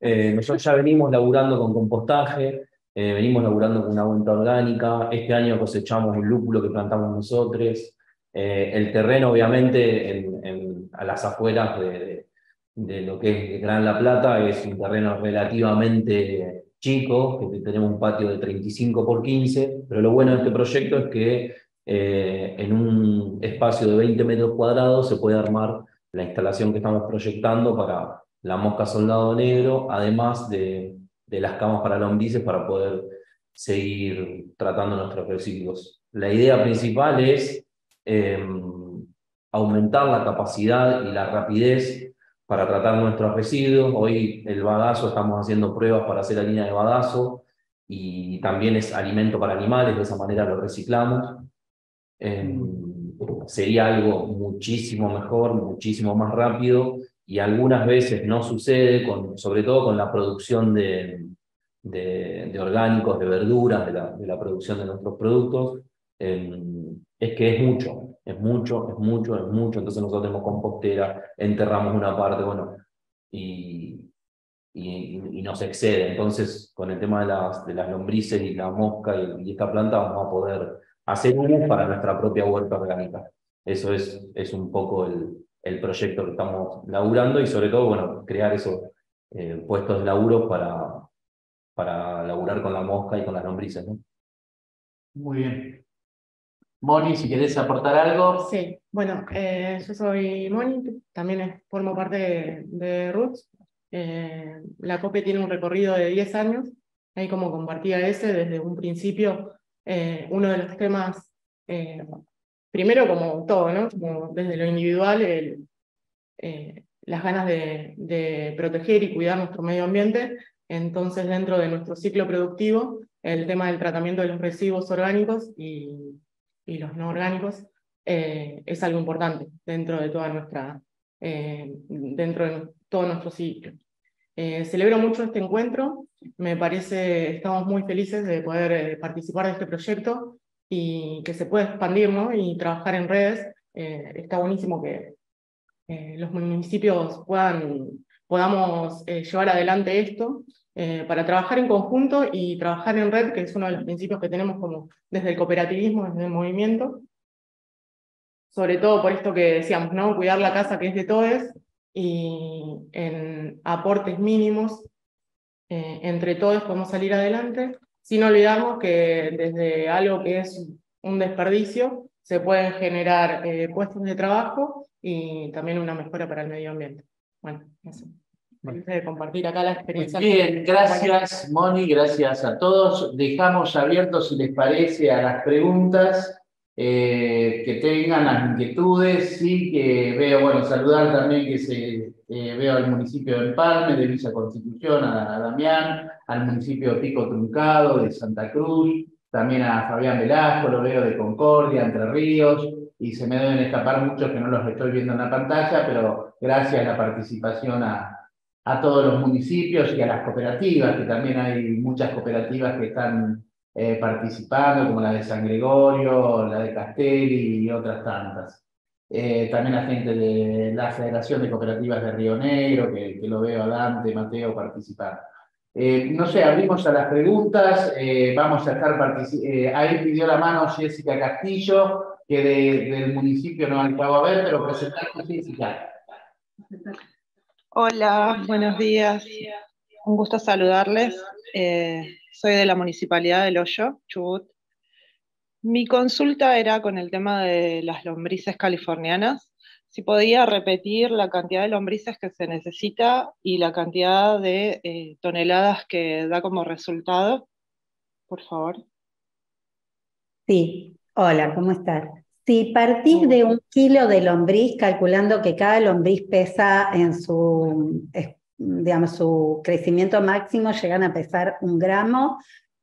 Eh, nosotros ya venimos laburando con compostaje, eh, venimos laburando con una vuelta orgánica. Este año cosechamos un lúpulo que plantamos nosotros. Eh, el terreno, obviamente, en, a las afueras de, lo que es Gran La Plata, es un terreno relativamente chico, que tenemos un patio de 35 por 15, pero lo bueno de este proyecto es que eh, en un espacio de 20 metros cuadrados se puede armar la instalación que estamos proyectando para la mosca soldado negro, además de, las camas para lombrices para poder seguir tratando nuestros residuos. La idea principal es em, aumentar la capacidad y la rapidez para tratar nuestros residuos. Hoy el badazo, estamos haciendo pruebas para hacer la línea de badazo y también es alimento para animales, de esa manera lo reciclamos. Em, sería algo muchísimo mejor, muchísimo más rápido y algunas veces no sucede, con, sobre todo con la producción de, de, orgánicos, de verduras, de la, de la, producción de nuestros productos, em, es que es mucho, es mucho, es mucho, es mucho. Entonces nosotros tenemos compostera, enterramos una parte, bueno, y, y, nos excede. Entonces, con el tema de las, de las lombrices y la mosca y, esta planta, vamos a poder hacer uno para nuestra propia huerta orgánica. Eso es, es un poco el, el proyecto que estamos laburando y sobre todo, bueno, crear esos eh, puestos de laburo para, para laburar con la mosca y con las lombrices. Muy bien. Moni, si querés aportar algo. Sí, bueno, eh, yo soy Moni, también formo parte de, Roots. Eh, la COPE tiene un recorrido de 10 años, ahí como compartía ese desde un principio, eh, uno de los temas, primero como todo, ¿no? Como desde lo individual, el, las ganas de, de proteger y cuidar nuestro medio ambiente, entonces, dentro de nuestro ciclo productivo, el tema del tratamiento de los residuos orgánicos y, los no orgánicos eh, es algo importante dentro de toda nuestra, eh, dentro de todo nuestro ciclo. Eh, celebro mucho este encuentro, me parece, estamos muy felices de poder participar de este proyecto y que se pueda expandir ¿no? y trabajar en redes. está buenísimo que los municipios puedan podamos eh, llevar adelante esto eh, para trabajar en conjunto y trabajar en red, que es uno de los principios que tenemos como desde el cooperativismo, desde el movimiento. Sobre todo por esto que decíamos, ¿no? Cuidar la casa que es de todos y en aportes mínimos eh, entre todos podemos salir adelante, sin olvidarnos que desde algo que es un desperdicio se pueden generar puestos de trabajo y también una mejora para el medio ambiente. Bueno, eso. De compartir acá la experiencia. Bien, gracias Moni, gracias a todos. Dejamos abiertos, si les parece, a las preguntas eh, que tengan, las inquietudes. Sí, que veo, bueno, saludar también que se, eh, veo al municipio de Empalme, de Villa Constitución, a, Damián, al municipio de Pico Truncado, de Santa Cruz, también a Fabián Velasco, lo veo de Concordia, Entre Ríos, y se me deben escapar muchos que no los estoy viendo en la pantalla, pero gracias a la participación a, todos los municipios y a las cooperativas, que también hay muchas cooperativas que están eh, participando, como la de San Gregorio, la de Castelli y otras tantas. Eh, también a gente de la Federación de Cooperativas de Río Negro, que, lo veo a Dante, Mateo participar. Eh, no sé, abrimos a las preguntas, vamos a estar participando. ahí pidió la mano Jessica Castillo, que del municipio no acabo a ver, pero presentamos Jessica. Hola, buenos días. Un gusto saludarles. Eh, soy de la Municipalidad del Hoyo, Chubut. Mi consulta era con el tema de las lombrices californianas. Si podía repetir la cantidad de lombrices que se necesita y la cantidad de eh, toneladas que da como resultado, por favor. Sí, hola, ¿cómo estás? Si partís de un kilo de lombriz, calculando que cada lombriz pesa en su, digamos, su crecimiento máximo, llegan a pesar un gramo,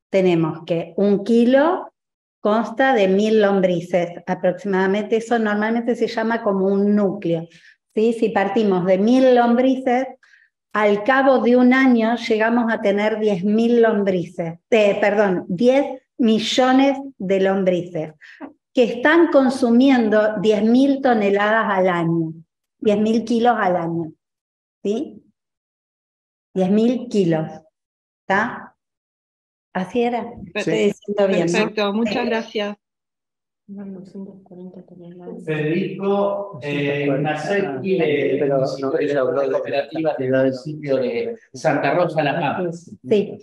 tenemos que un kilo consta de mil lombrices aproximadamente. Eso normalmente se llama como un núcleo. ¿sí? Si partimos de mil lombrices, al cabo de un año llegamos a tener mil lombrices, eh, perdón, 10 millones de lombrices que están consumiendo 10.000 toneladas al año, 10.000 kilos al año. ¿Sí? 10.000 kilos. ¿Está? Así era. Perfecto, muchas gracias. Federico eh, Nasecki de, Pero no, de la cooperativa del sitio de Santa Rosa La Paz. Sí.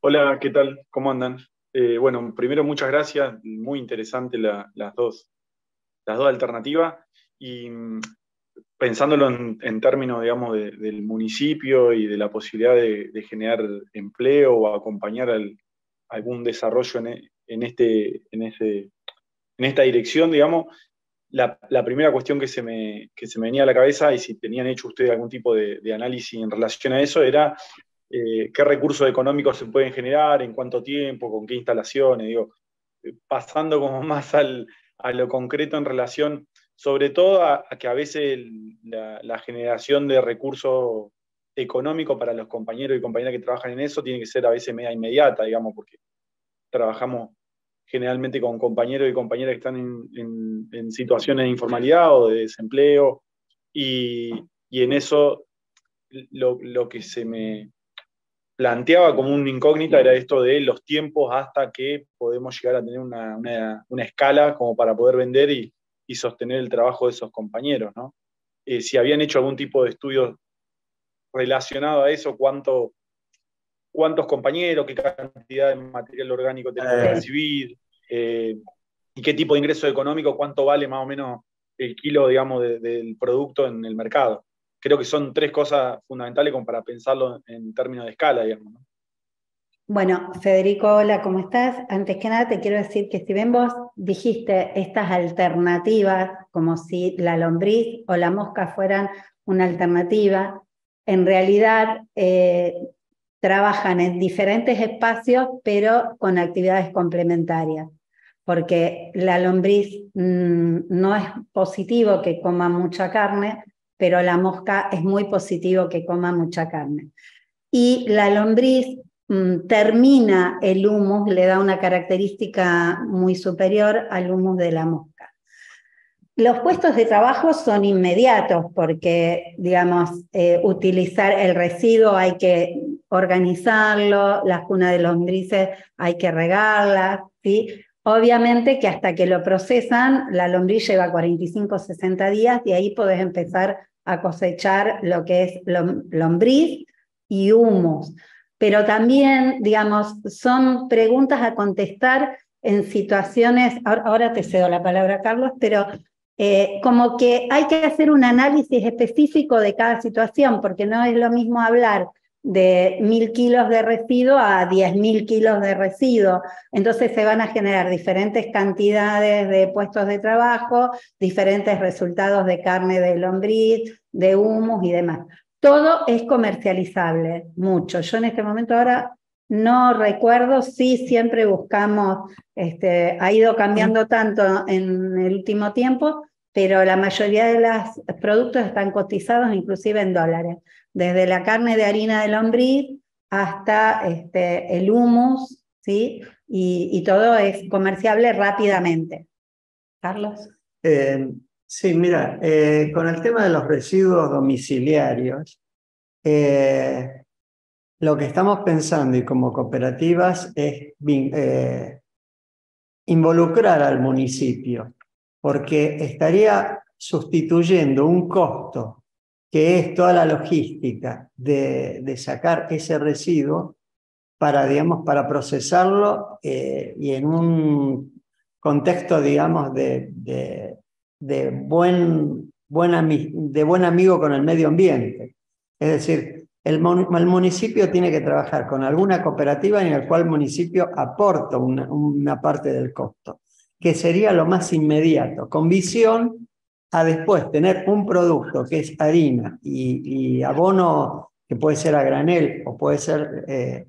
Hola, ¿qué tal? ¿Cómo andan? Eh, bueno, primero muchas gracias, muy interesante la- las, dos, las dos alternativas. Y mm, pensándolo en, términos, digamos, de- del municipio y de la posibilidad de, generar empleo o acompañar al- algún desarrollo en, en este, en, ese, en esta dirección, digamos, la, primera cuestión que se, me, que se me venía a la cabeza y si tenían hecho ustedes algún tipo de análisis en relación a eso era eh, qué recursos económicos se pueden generar, en cuánto tiempo, con qué instalaciones, digo, eh, pasando como más al, a lo concreto en relación, sobre todo a, a que a veces la generación de recursos económicos para los compañeros y compañeras que trabajan en eso tiene que ser a veces media inmediata, digamos, porque trabajamos generalmente con compañeros y compañeras que están en, en- en situaciones de informalidad o de desempleo, y, y en eso lo, lo que se me planteaba como una incógnita era esto de los tiempos hasta que podemos llegar a tener una, una- una escala como para poder vender y, y sostener el trabajo de esos compañeros, ¿no? Eh, si habían hecho algún tipo de estudio relacionado a eso, cuánto, cuántos compañeros, qué cantidad de material orgánico tenemos que Eh. recibir, eh, y qué tipo de ingreso económico, cuánto vale más o menos el kilo, digamos, de- del producto en el mercado. Creo que son tres cosas fundamentales como para pensarlo en términos de escala, digamos. ¿no? Bueno, Federico, hola, ¿cómo estás? Antes que nada te quiero decir que si bien vos dijiste estas alternativas, como si la lombriz o la mosca fueran una alternativa, en realidad eh, trabajan en diferentes espacios, pero con actividades complementarias, porque la lombriz mm, no es positivo que coma mucha carne, pero la mosca es muy positivo que coma mucha carne. Y la lombriz mm, termina el humus, le da una característica muy superior al humus de la mosca. Los puestos de trabajo son inmediatos porque, digamos, eh, utilizar el residuo hay que organizarlo, las cunas de lombrices hay que regarlas, ¿sí? Obviamente que hasta que lo procesan, la lombriz lleva 45 60 días y ahí podés empezar a cosechar lo que es lom- lombriz y humus. Pero también, digamos, son preguntas a contestar en situaciones, ahora, ahora te cedo la palabra, Carlos, pero eh, como que hay que hacer un análisis específico de cada situación, porque no es lo mismo hablar de mil kilos de residuo a diez mil kilos de residuo. Entonces se van a generar diferentes cantidades de puestos de trabajo, diferentes resultados de carne de lombriz, de humus y demás. Todo es comercializable, mucho. Yo en este momento ahora no recuerdo, sí siempre buscamos, este, ha ido cambiando tanto en el último tiempo, pero la mayoría de los productos están cotizados inclusive en dólares, desde la carne de harina de lombriz hasta este, el humus, ¿sí? Y, todo es comerciable rápidamente. Carlos. Eh, sí, mira, eh, con el tema de los residuos domiciliarios, eh, lo que estamos pensando y como cooperativas es involucrar al municipio, porque estaría sustituyendo un costo que es toda la logística de, sacar ese residuo para, digamos, para procesarlo eh, y en un contexto, digamos, de, de, de buen, de buen amigo con el medio ambiente. Es decir, el municipio tiene que trabajar con alguna cooperativa en la cual el municipio aporta una, una parte del costo, que sería lo más inmediato, con visión a después tener un producto que es harina y, abono que puede ser a granel o puede ser eh,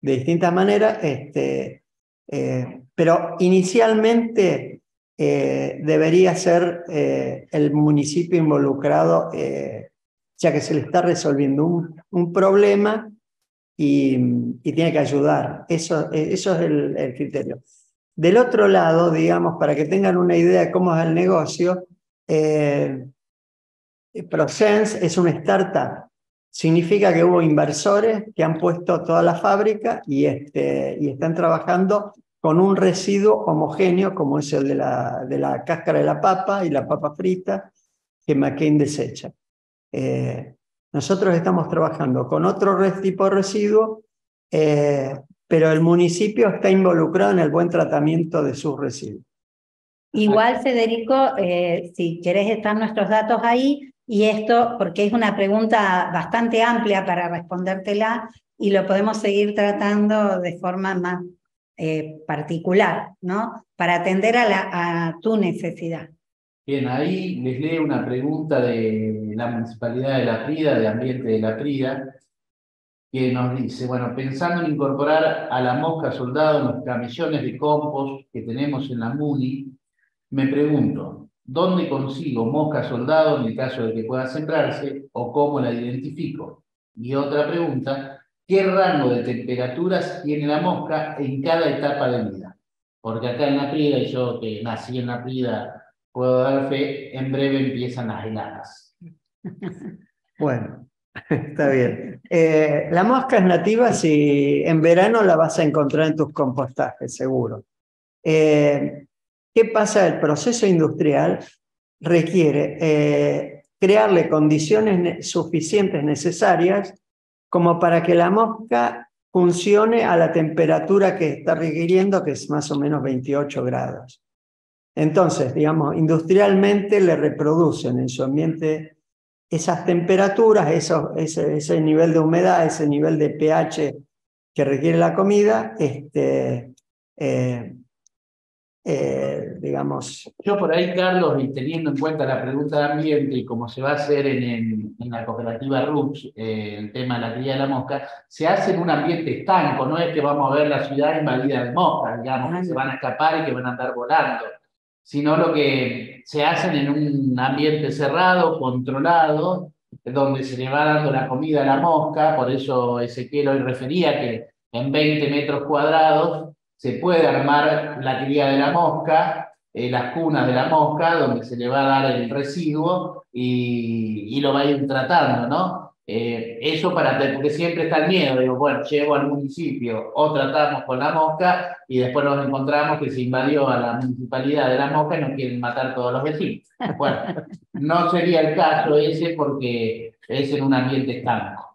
de distintas maneras, este, eh, pero inicialmente eh, debería ser el municipio involucrado, ya que se le está resolviendo un, un problema y, y tiene que ayudar. Eso, eso es el criterio. Del otro lado, digamos, para que tengan una idea de cómo es el negocio, eh, ProSense es una startup. Significa que hubo inversores que han puesto toda la fábrica y, este, y están trabajando con un residuo homogéneo como es el de la, de la cáscara de la papa y la papa frita que McCain desecha. Eh, nosotros estamos trabajando con otro tipo de residuo, eh, pero el municipio está involucrado en el buen tratamiento de sus residuos. Igual, Federico, eh, si querés están nuestros datos ahí, y esto, porque es una pregunta bastante amplia para respondértela, y lo podemos seguir tratando de forma más eh, particular, ¿no? Para atender a, la, a tu necesidad. Bien, ahí les leo una pregunta de la Municipalidad de La Prida, de Ambiente de La Prida, que nos dice, bueno, pensando en incorporar a la mosca soldado en los camillones de compost que tenemos en la MUNI, me pregunto, ¿dónde consigo mosca soldado en el caso de que pueda sembrarse o cómo la identifico? Y otra pregunta, ¿qué rango de temperaturas tiene la mosca en cada etapa de vida? Porque acá en La Prida, y yo que nací en La Prida, puedo dar fe, en breve empiezan las heladas. Bueno, está bien. Eh, la mosca es nativa si en verano la vas a encontrar en tus compostajes, seguro. Eh, ¿Qué pasa? El proceso industrial requiere eh, crearle condiciones suficientes necesarias como para que la mosca funcione a la temperatura que está requiriendo, que es más o menos 28 grados. Entonces, digamos, industrialmente le reproducen en su ambiente esas temperaturas, ese, nivel de humedad, ese nivel de pH que requiere la comida, este, eh, eh, digamos. Yo por ahí, Carlos, y teniendo en cuenta la pregunta de ambiente y como se va a hacer en, la cooperativa RUPS, eh, el tema de la cría de la mosca, se hace en un ambiente estanco, no es que vamos a ver la ciudad invadida de moscas, digamos, que se van a escapar y que van a andar volando sino lo que se hacen en un ambiente cerrado, controlado, donde se le va dando la comida a la mosca, por eso Ezequiel hoy refería que en 20 metros cuadrados se puede armar la cría de la mosca, eh, las cunas de la mosca, donde se le va a dar el residuo y, y lo va a ir tratando, ¿no? Eh, eso para, porque siempre está el miedo, digo, bueno, llego al municipio o tratamos con la mosca y después nos encontramos que se invadió a la municipalidad de la mosca y nos quieren matar todos los vecinos. Bueno, no sería el caso ese porque es en un ambiente estanco.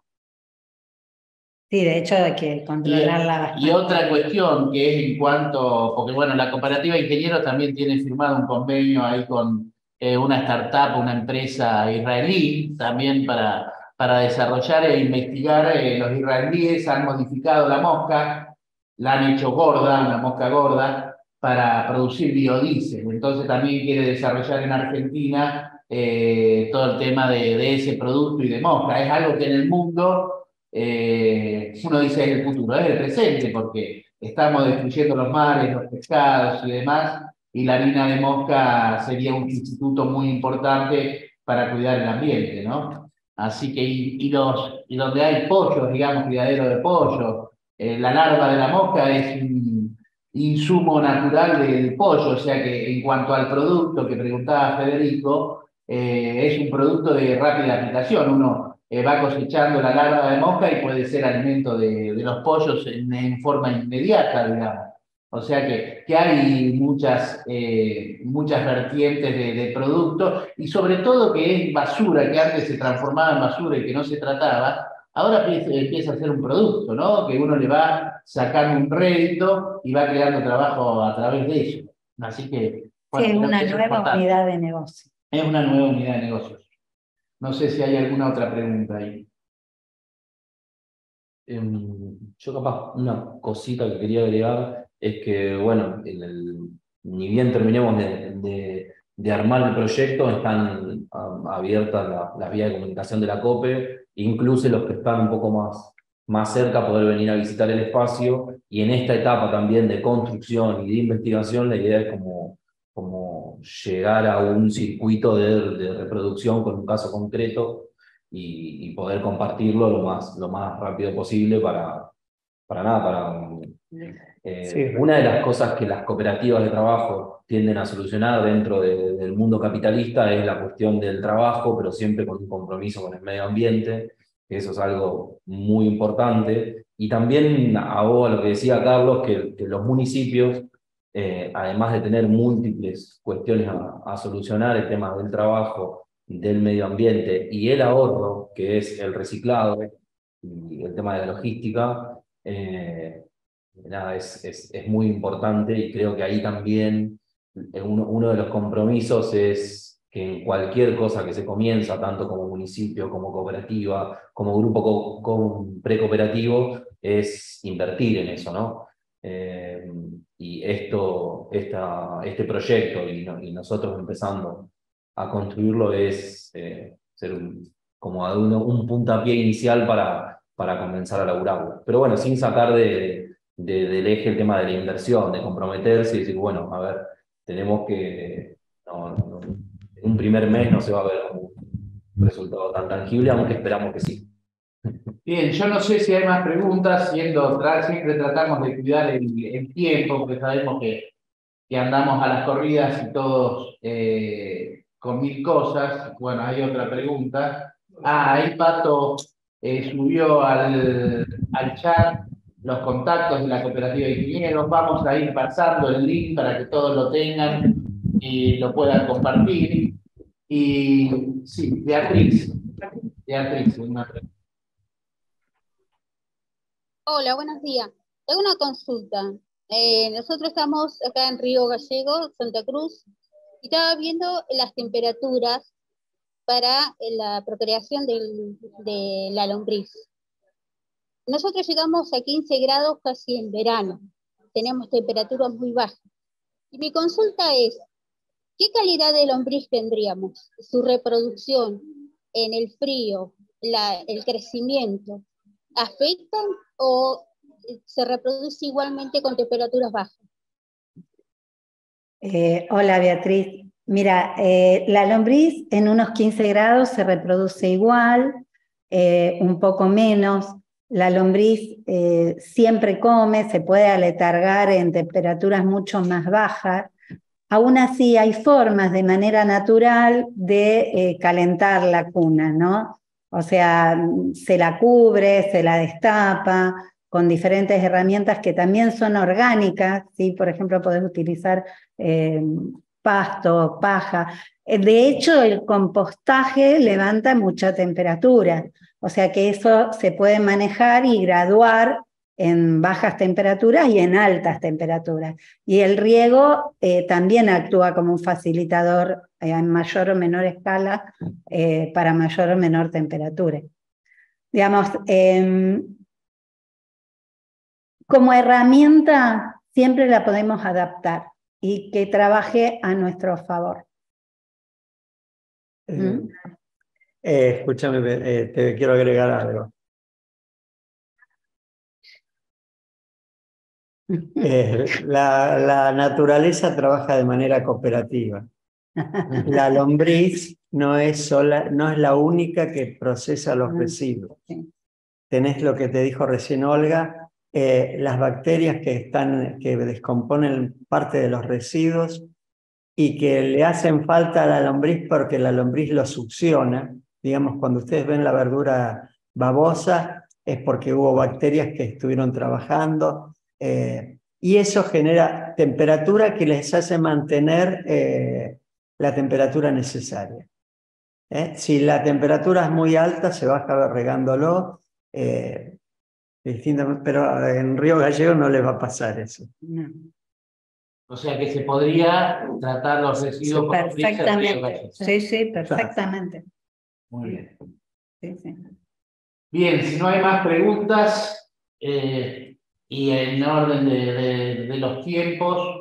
Sí, de hecho hay que controlarla bastante. Y otra cuestión que es en cuanto, porque bueno, la cooperativa de ingenieros también tiene firmado un convenio ahí con eh, una startup, una empresa israelí, también para para desarrollar e investigar. Eh, los israelíes han modificado la mosca, la han hecho gorda, una mosca gorda, para producir biodiesel. Entonces también quiere desarrollar en Argentina eh, todo el tema de, ese producto y de mosca. Es algo que en el mundo eh, uno dice el futuro, es el presente, porque estamos destruyendo los mares, los pescados y demás, y la mina de mosca sería un instituto muy importante para cuidar el ambiente, ¿no? Así que, y, los, y donde hay pollos, digamos, criadero de pollo, eh, la larva de la mosca es un insumo natural del pollo, o sea que en cuanto al producto que preguntaba Federico, eh, es un producto de rápida aplicación. Uno eh, va cosechando la larva de mosca y puede ser alimento de, de los pollos en, en, forma inmediata, digamos. O sea que, que hay muchas, eh, muchas vertientes de, de productos y sobre todo que es basura, que antes se transformaba en basura y que no se trataba, ahora empieza, a ser un producto, ¿no? Que uno le va sacando un rédito y va creando trabajo a través de eso. Así que... es una nueva unidad de negocio. Es una nueva unidad de negocios. No sé si hay alguna otra pregunta ahí. Em, yo capaz una cosita que quería agregar es que, bueno, ni bien terminemos de, armar el proyecto, están abiertas las vías de comunicación de la COPE, incluso los que están un poco más, más cerca poder venir a visitar el espacio, y en esta etapa también de construcción y de investigación, la idea es como, como llegar a un circuito de, reproducción con un caso concreto y, poder compartirlo lo más, lo más rápido posible para, para nada, para eh, una de las cosas que las cooperativas de trabajo tienden a solucionar dentro del mundo capitalista es la cuestión del trabajo, pero siempre con un compromiso con el medio ambiente. que eso es algo muy importante. Y también hago lo que decía Carlos, que, los municipios, eh, además de tener múltiples cuestiones a, solucionar, el tema del trabajo, del medio ambiente y el ahorro, que es el reciclado y el tema de la logística, eh, nada, es, es, es, muy importante y creo que ahí también uno, uno de los compromisos es que en cualquier cosa que se comienza, tanto como municipio, como cooperativa, como grupo precooperativo, es invertir en eso, ¿no? Eh, y esto, esta, este proyecto y, nosotros empezando a construirlo es eh, ser como un puntapié inicial para, para comenzar a laburarlo. Pero bueno, sin sacar de, del eje el tema de la inversión, de comprometerse y decir, bueno, a ver, tenemos que un primer mes no se va a ver un resultado tan tangible, aunque esperamos que sí. Bien, yo no sé si hay más preguntas, siendo siempre tratamos de cuidar el, tiempo, porque sabemos que, que, andamos a las corridas y todos eh, con mil cosas. Bueno, hay otra pregunta. Ah, ahí Pato eh, subió al, al chat los contactos de la cooperativa de ingenieros. Vamos a ir pasando el link para que todos lo tengan y lo puedan compartir. Y sí, Beatriz. Beatriz, una Hola, buenos días. Tengo una consulta. Eh, nosotros estamos acá en Río Gallego, Santa Cruz, y estaba viendo las temperaturas para la procreación de la lombriz. Nosotros llegamos a 15 grados casi en verano. Tenemos temperaturas muy bajas. Y mi consulta es, ¿Qué calidad de lombriz tendríamos? Su reproducción en el frío, el crecimiento, ¿afectan o se reproduce igualmente con temperaturas bajas? Eh, hola Beatriz. Mira, eh, la lombriz en unos 15 grados se reproduce igual, eh, un poco menos. La lombriz siempre come, se puede aletargar en temperaturas mucho más bajas. Aún así hay formas de manera natural de calentar la cuna, ¿no? O sea, se la cubre, se la destapa con diferentes herramientas que también son orgánicas, ¿sí? Por ejemplo, podés utilizar eh, pasto, paja. Eh, de hecho, el compostaje levanta mucha temperatura, o sea que eso se puede manejar y graduar en bajas temperaturas y en altas temperaturas. Y el riego eh, también actúa como un facilitador en mayor o menor escala eh, para mayor o menor temperatura. Digamos, em, como herramienta siempre la podemos adaptar y que trabaje a nuestro favor. ¿Mm? escúchame, te quiero agregar algo. Eh, la, naturaleza trabaja de manera cooperativa. La lombriz no es, sola, no es la única que procesa los residuos. Tenés lo que te dijo recién Olga, eh, las bacterias que, están, que descomponen parte de los residuos y que le hacen falta a la lombriz porque la lombriz lo succiona. Digamos, cuando ustedes ven la verdura babosa, es porque hubo bacterias que estuvieron trabajando eh, y eso genera temperatura que les hace mantener eh, la temperatura necesaria. ¿eh? Si la temperatura es muy alta, se baja regándolo, pero en Río Gallego no les va a pasar eso. O sea que se podría tratar los residuos Perfectamente. Sí, sí, perfectamente. Muy bien. Bien, si no hay más preguntas, y en orden de, los tiempos,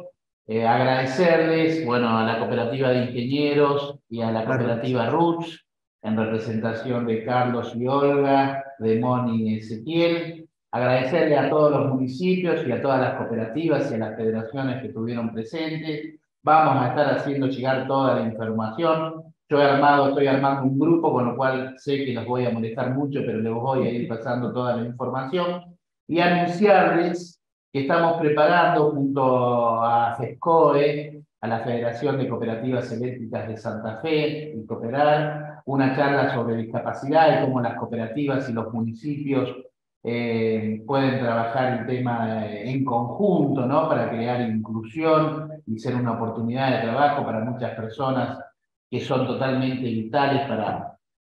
eh, agradecerles, bueno, a la cooperativa de ingenieros y a la cooperativa Roots, en representación de Carlos y Olga, de Moni y Ezequiel, agradecerle a todos los municipios y a todas las cooperativas y a las federaciones que estuvieron presentes. Vamos a estar haciendo llegar toda la información. Yo he armado, estoy armando un grupo, con lo cual sé que los voy a molestar mucho, pero les voy a ir pasando toda la información y anunciarles que estamos preparando junto a FESCOE, a la Federación de Cooperativas Eléctricas de Santa Fe y Cooperar, una charla sobre discapacidad y cómo las cooperativas y los municipios eh, pueden trabajar el tema eh, en conjunto, ¿no? Para crear inclusión y ser una oportunidad de trabajo para muchas personas que son totalmente vitales para,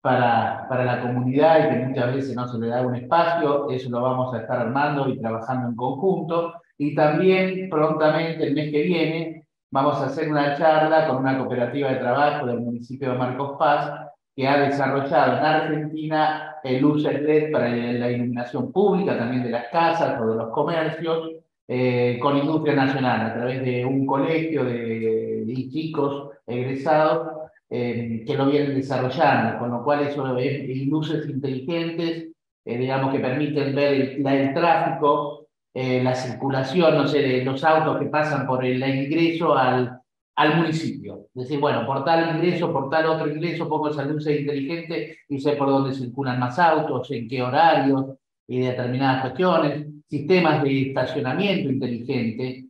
para, para la comunidad y que muchas veces no se le da un espacio. Eso lo vamos a estar armando y trabajando en conjunto. Y también prontamente el mes que viene vamos a hacer una charla con una cooperativa de trabajo del municipio de Marcos Paz que ha desarrollado en Argentina el uso LED para la iluminación pública, también de las casas o de los comercios, eh, con industria nacional, a través de un colegio de, chicos egresados eh, que lo vienen desarrollando, con lo cual eso es luces inteligentes, eh, digamos, que permiten ver el, tráfico, la circulación, no sé, de los autos que pasan por el ingreso al, al municipio. Decir, bueno, por tal ingreso, por tal otro ingreso, pongo esa luces inteligente y sé por dónde circulan más autos, en qué horarios y determinadas cuestiones. Sistemas de estacionamiento inteligente,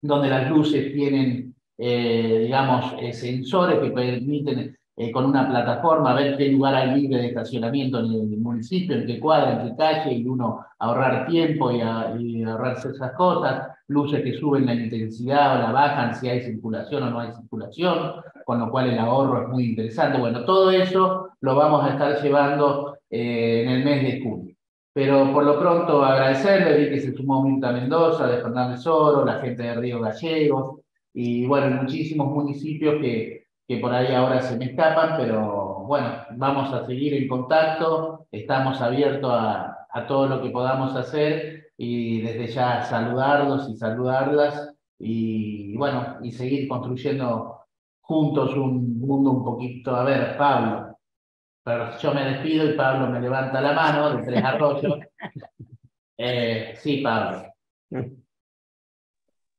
donde las luces tienen, eh, digamos, eh, sensores que permiten eh, con una plataforma ver qué lugar hay libre de estacionamiento en el municipio, en qué cuadra, en qué calle, y uno ahorrar tiempo y, y ahorrarse esas cosas luces que suben la intensidad o la bajan, si hay circulación o no hay circulación, con lo cual el ahorro es muy interesante. Bueno, todo eso lo vamos a estar llevando eh, en el mes de junio. Pero por lo pronto agradecerle, vi que se sumó Mirta Mendoza, de Fernández Oro, la gente de Río Gallegos, y bueno, muchísimos municipios que, que por ahí ahora se me escapan, pero bueno, vamos a seguir en contacto, estamos abiertos a, a todo lo que podamos hacer y desde ya saludarlos y saludarlas y bueno, y seguir construyendo juntos un mundo un poquito, a ver, Pablo, pero yo me despido y Pablo me levanta la mano de Tres Arroyos. Eh, sí, Pablo.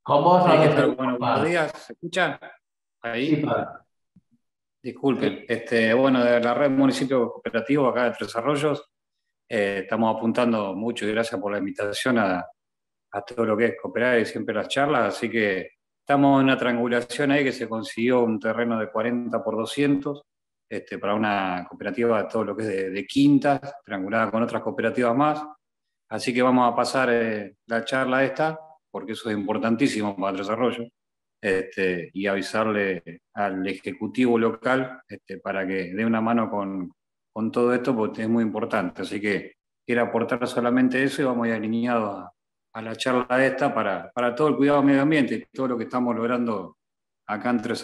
Con vos no bueno, buenos días, ¿se escuchan? Ahí. Sí. Disculpen, este, bueno, de la red municipio cooperativo acá de Tres Arroyos, eh, estamos apuntando mucho y gracias por la invitación a, todo lo que es cooperar y siempre las charlas, así que estamos en una triangulación ahí que se consiguió un terreno de 40 por 200 este, para una cooperativa de todo lo que es de, quintas, triangulada con otras cooperativas más. Así que vamos a pasar eh, la charla esta, porque eso es importantísimo para el desarrollo, este, y avisarle al Ejecutivo local este, para que dé una mano con, con todo esto porque es muy importante. Así que quiero aportar solamente eso y vamos a ir alineados a, la charla esta para, para todo el cuidado del medio ambiente y todo lo que estamos logrando acá en Tres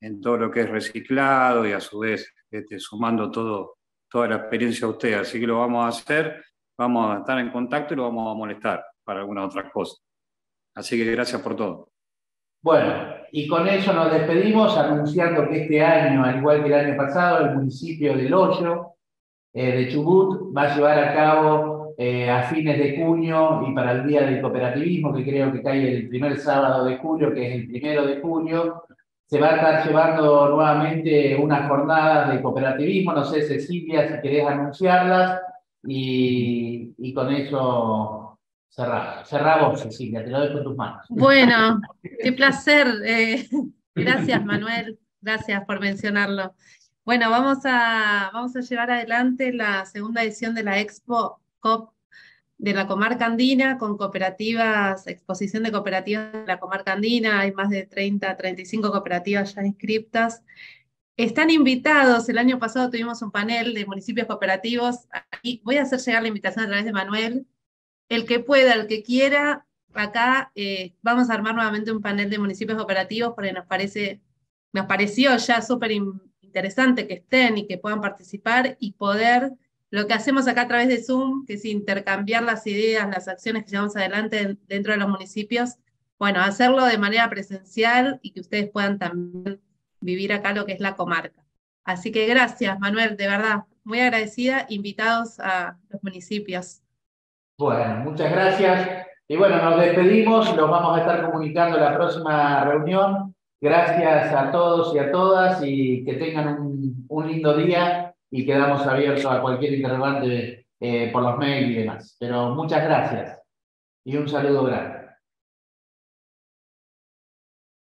en todo lo que es reciclado y a su vez este, sumando todo, toda la experiencia a usted. Así que lo vamos a hacer, vamos a estar en contacto y lo vamos a molestar para algunas otras cosas. Así que gracias por todo. Bueno, y con eso nos despedimos anunciando que este año, al igual que el año pasado, el municipio del Hoyo eh, de Chubut va a llevar a cabo eh, a fines de junio y para el Día del Cooperativismo, que creo que cae el primer sábado de julio, que es el primero de junio, se va a estar llevando nuevamente unas jornadas de cooperativismo. No sé, Cecilia, si querés anunciarlas. Y, y con eso Cerramos. Cecilia, te lo doy con tus manos. Bueno, qué placer. Eh, gracias, Manuel. Gracias por mencionarlo. Bueno, vamos a, vamos a llevar adelante la segunda edición de la Expo COP de la comarca andina con cooperativas, exposición de cooperativas de la comarca andina, hay más de 30, 35 cooperativas ya inscriptas. Están invitados, el año pasado tuvimos un panel de municipios cooperativos, y voy a hacer llegar la invitación a través de Manuel, el que pueda, el que quiera, acá eh, vamos a armar nuevamente un panel de municipios operativos porque nos parece, nos pareció ya súper interesante que estén y que puedan participar y poder, lo que hacemos acá a través de Zoom, que es intercambiar las ideas, las acciones que llevamos adelante dentro de los municipios, bueno, hacerlo de manera presencial y que ustedes puedan también vivir acá lo que es la comarca. Así que gracias, Manuel, de verdad, muy agradecida, invitados a los municipios. Bueno, muchas gracias. Y bueno, nos despedimos, los vamos a estar comunicando en la próxima reunión. Gracias a todos y a todas y que tengan un, lindo día y quedamos abiertos a cualquier interrogante eh, por los mails y demás. Pero muchas gracias y un saludo grande.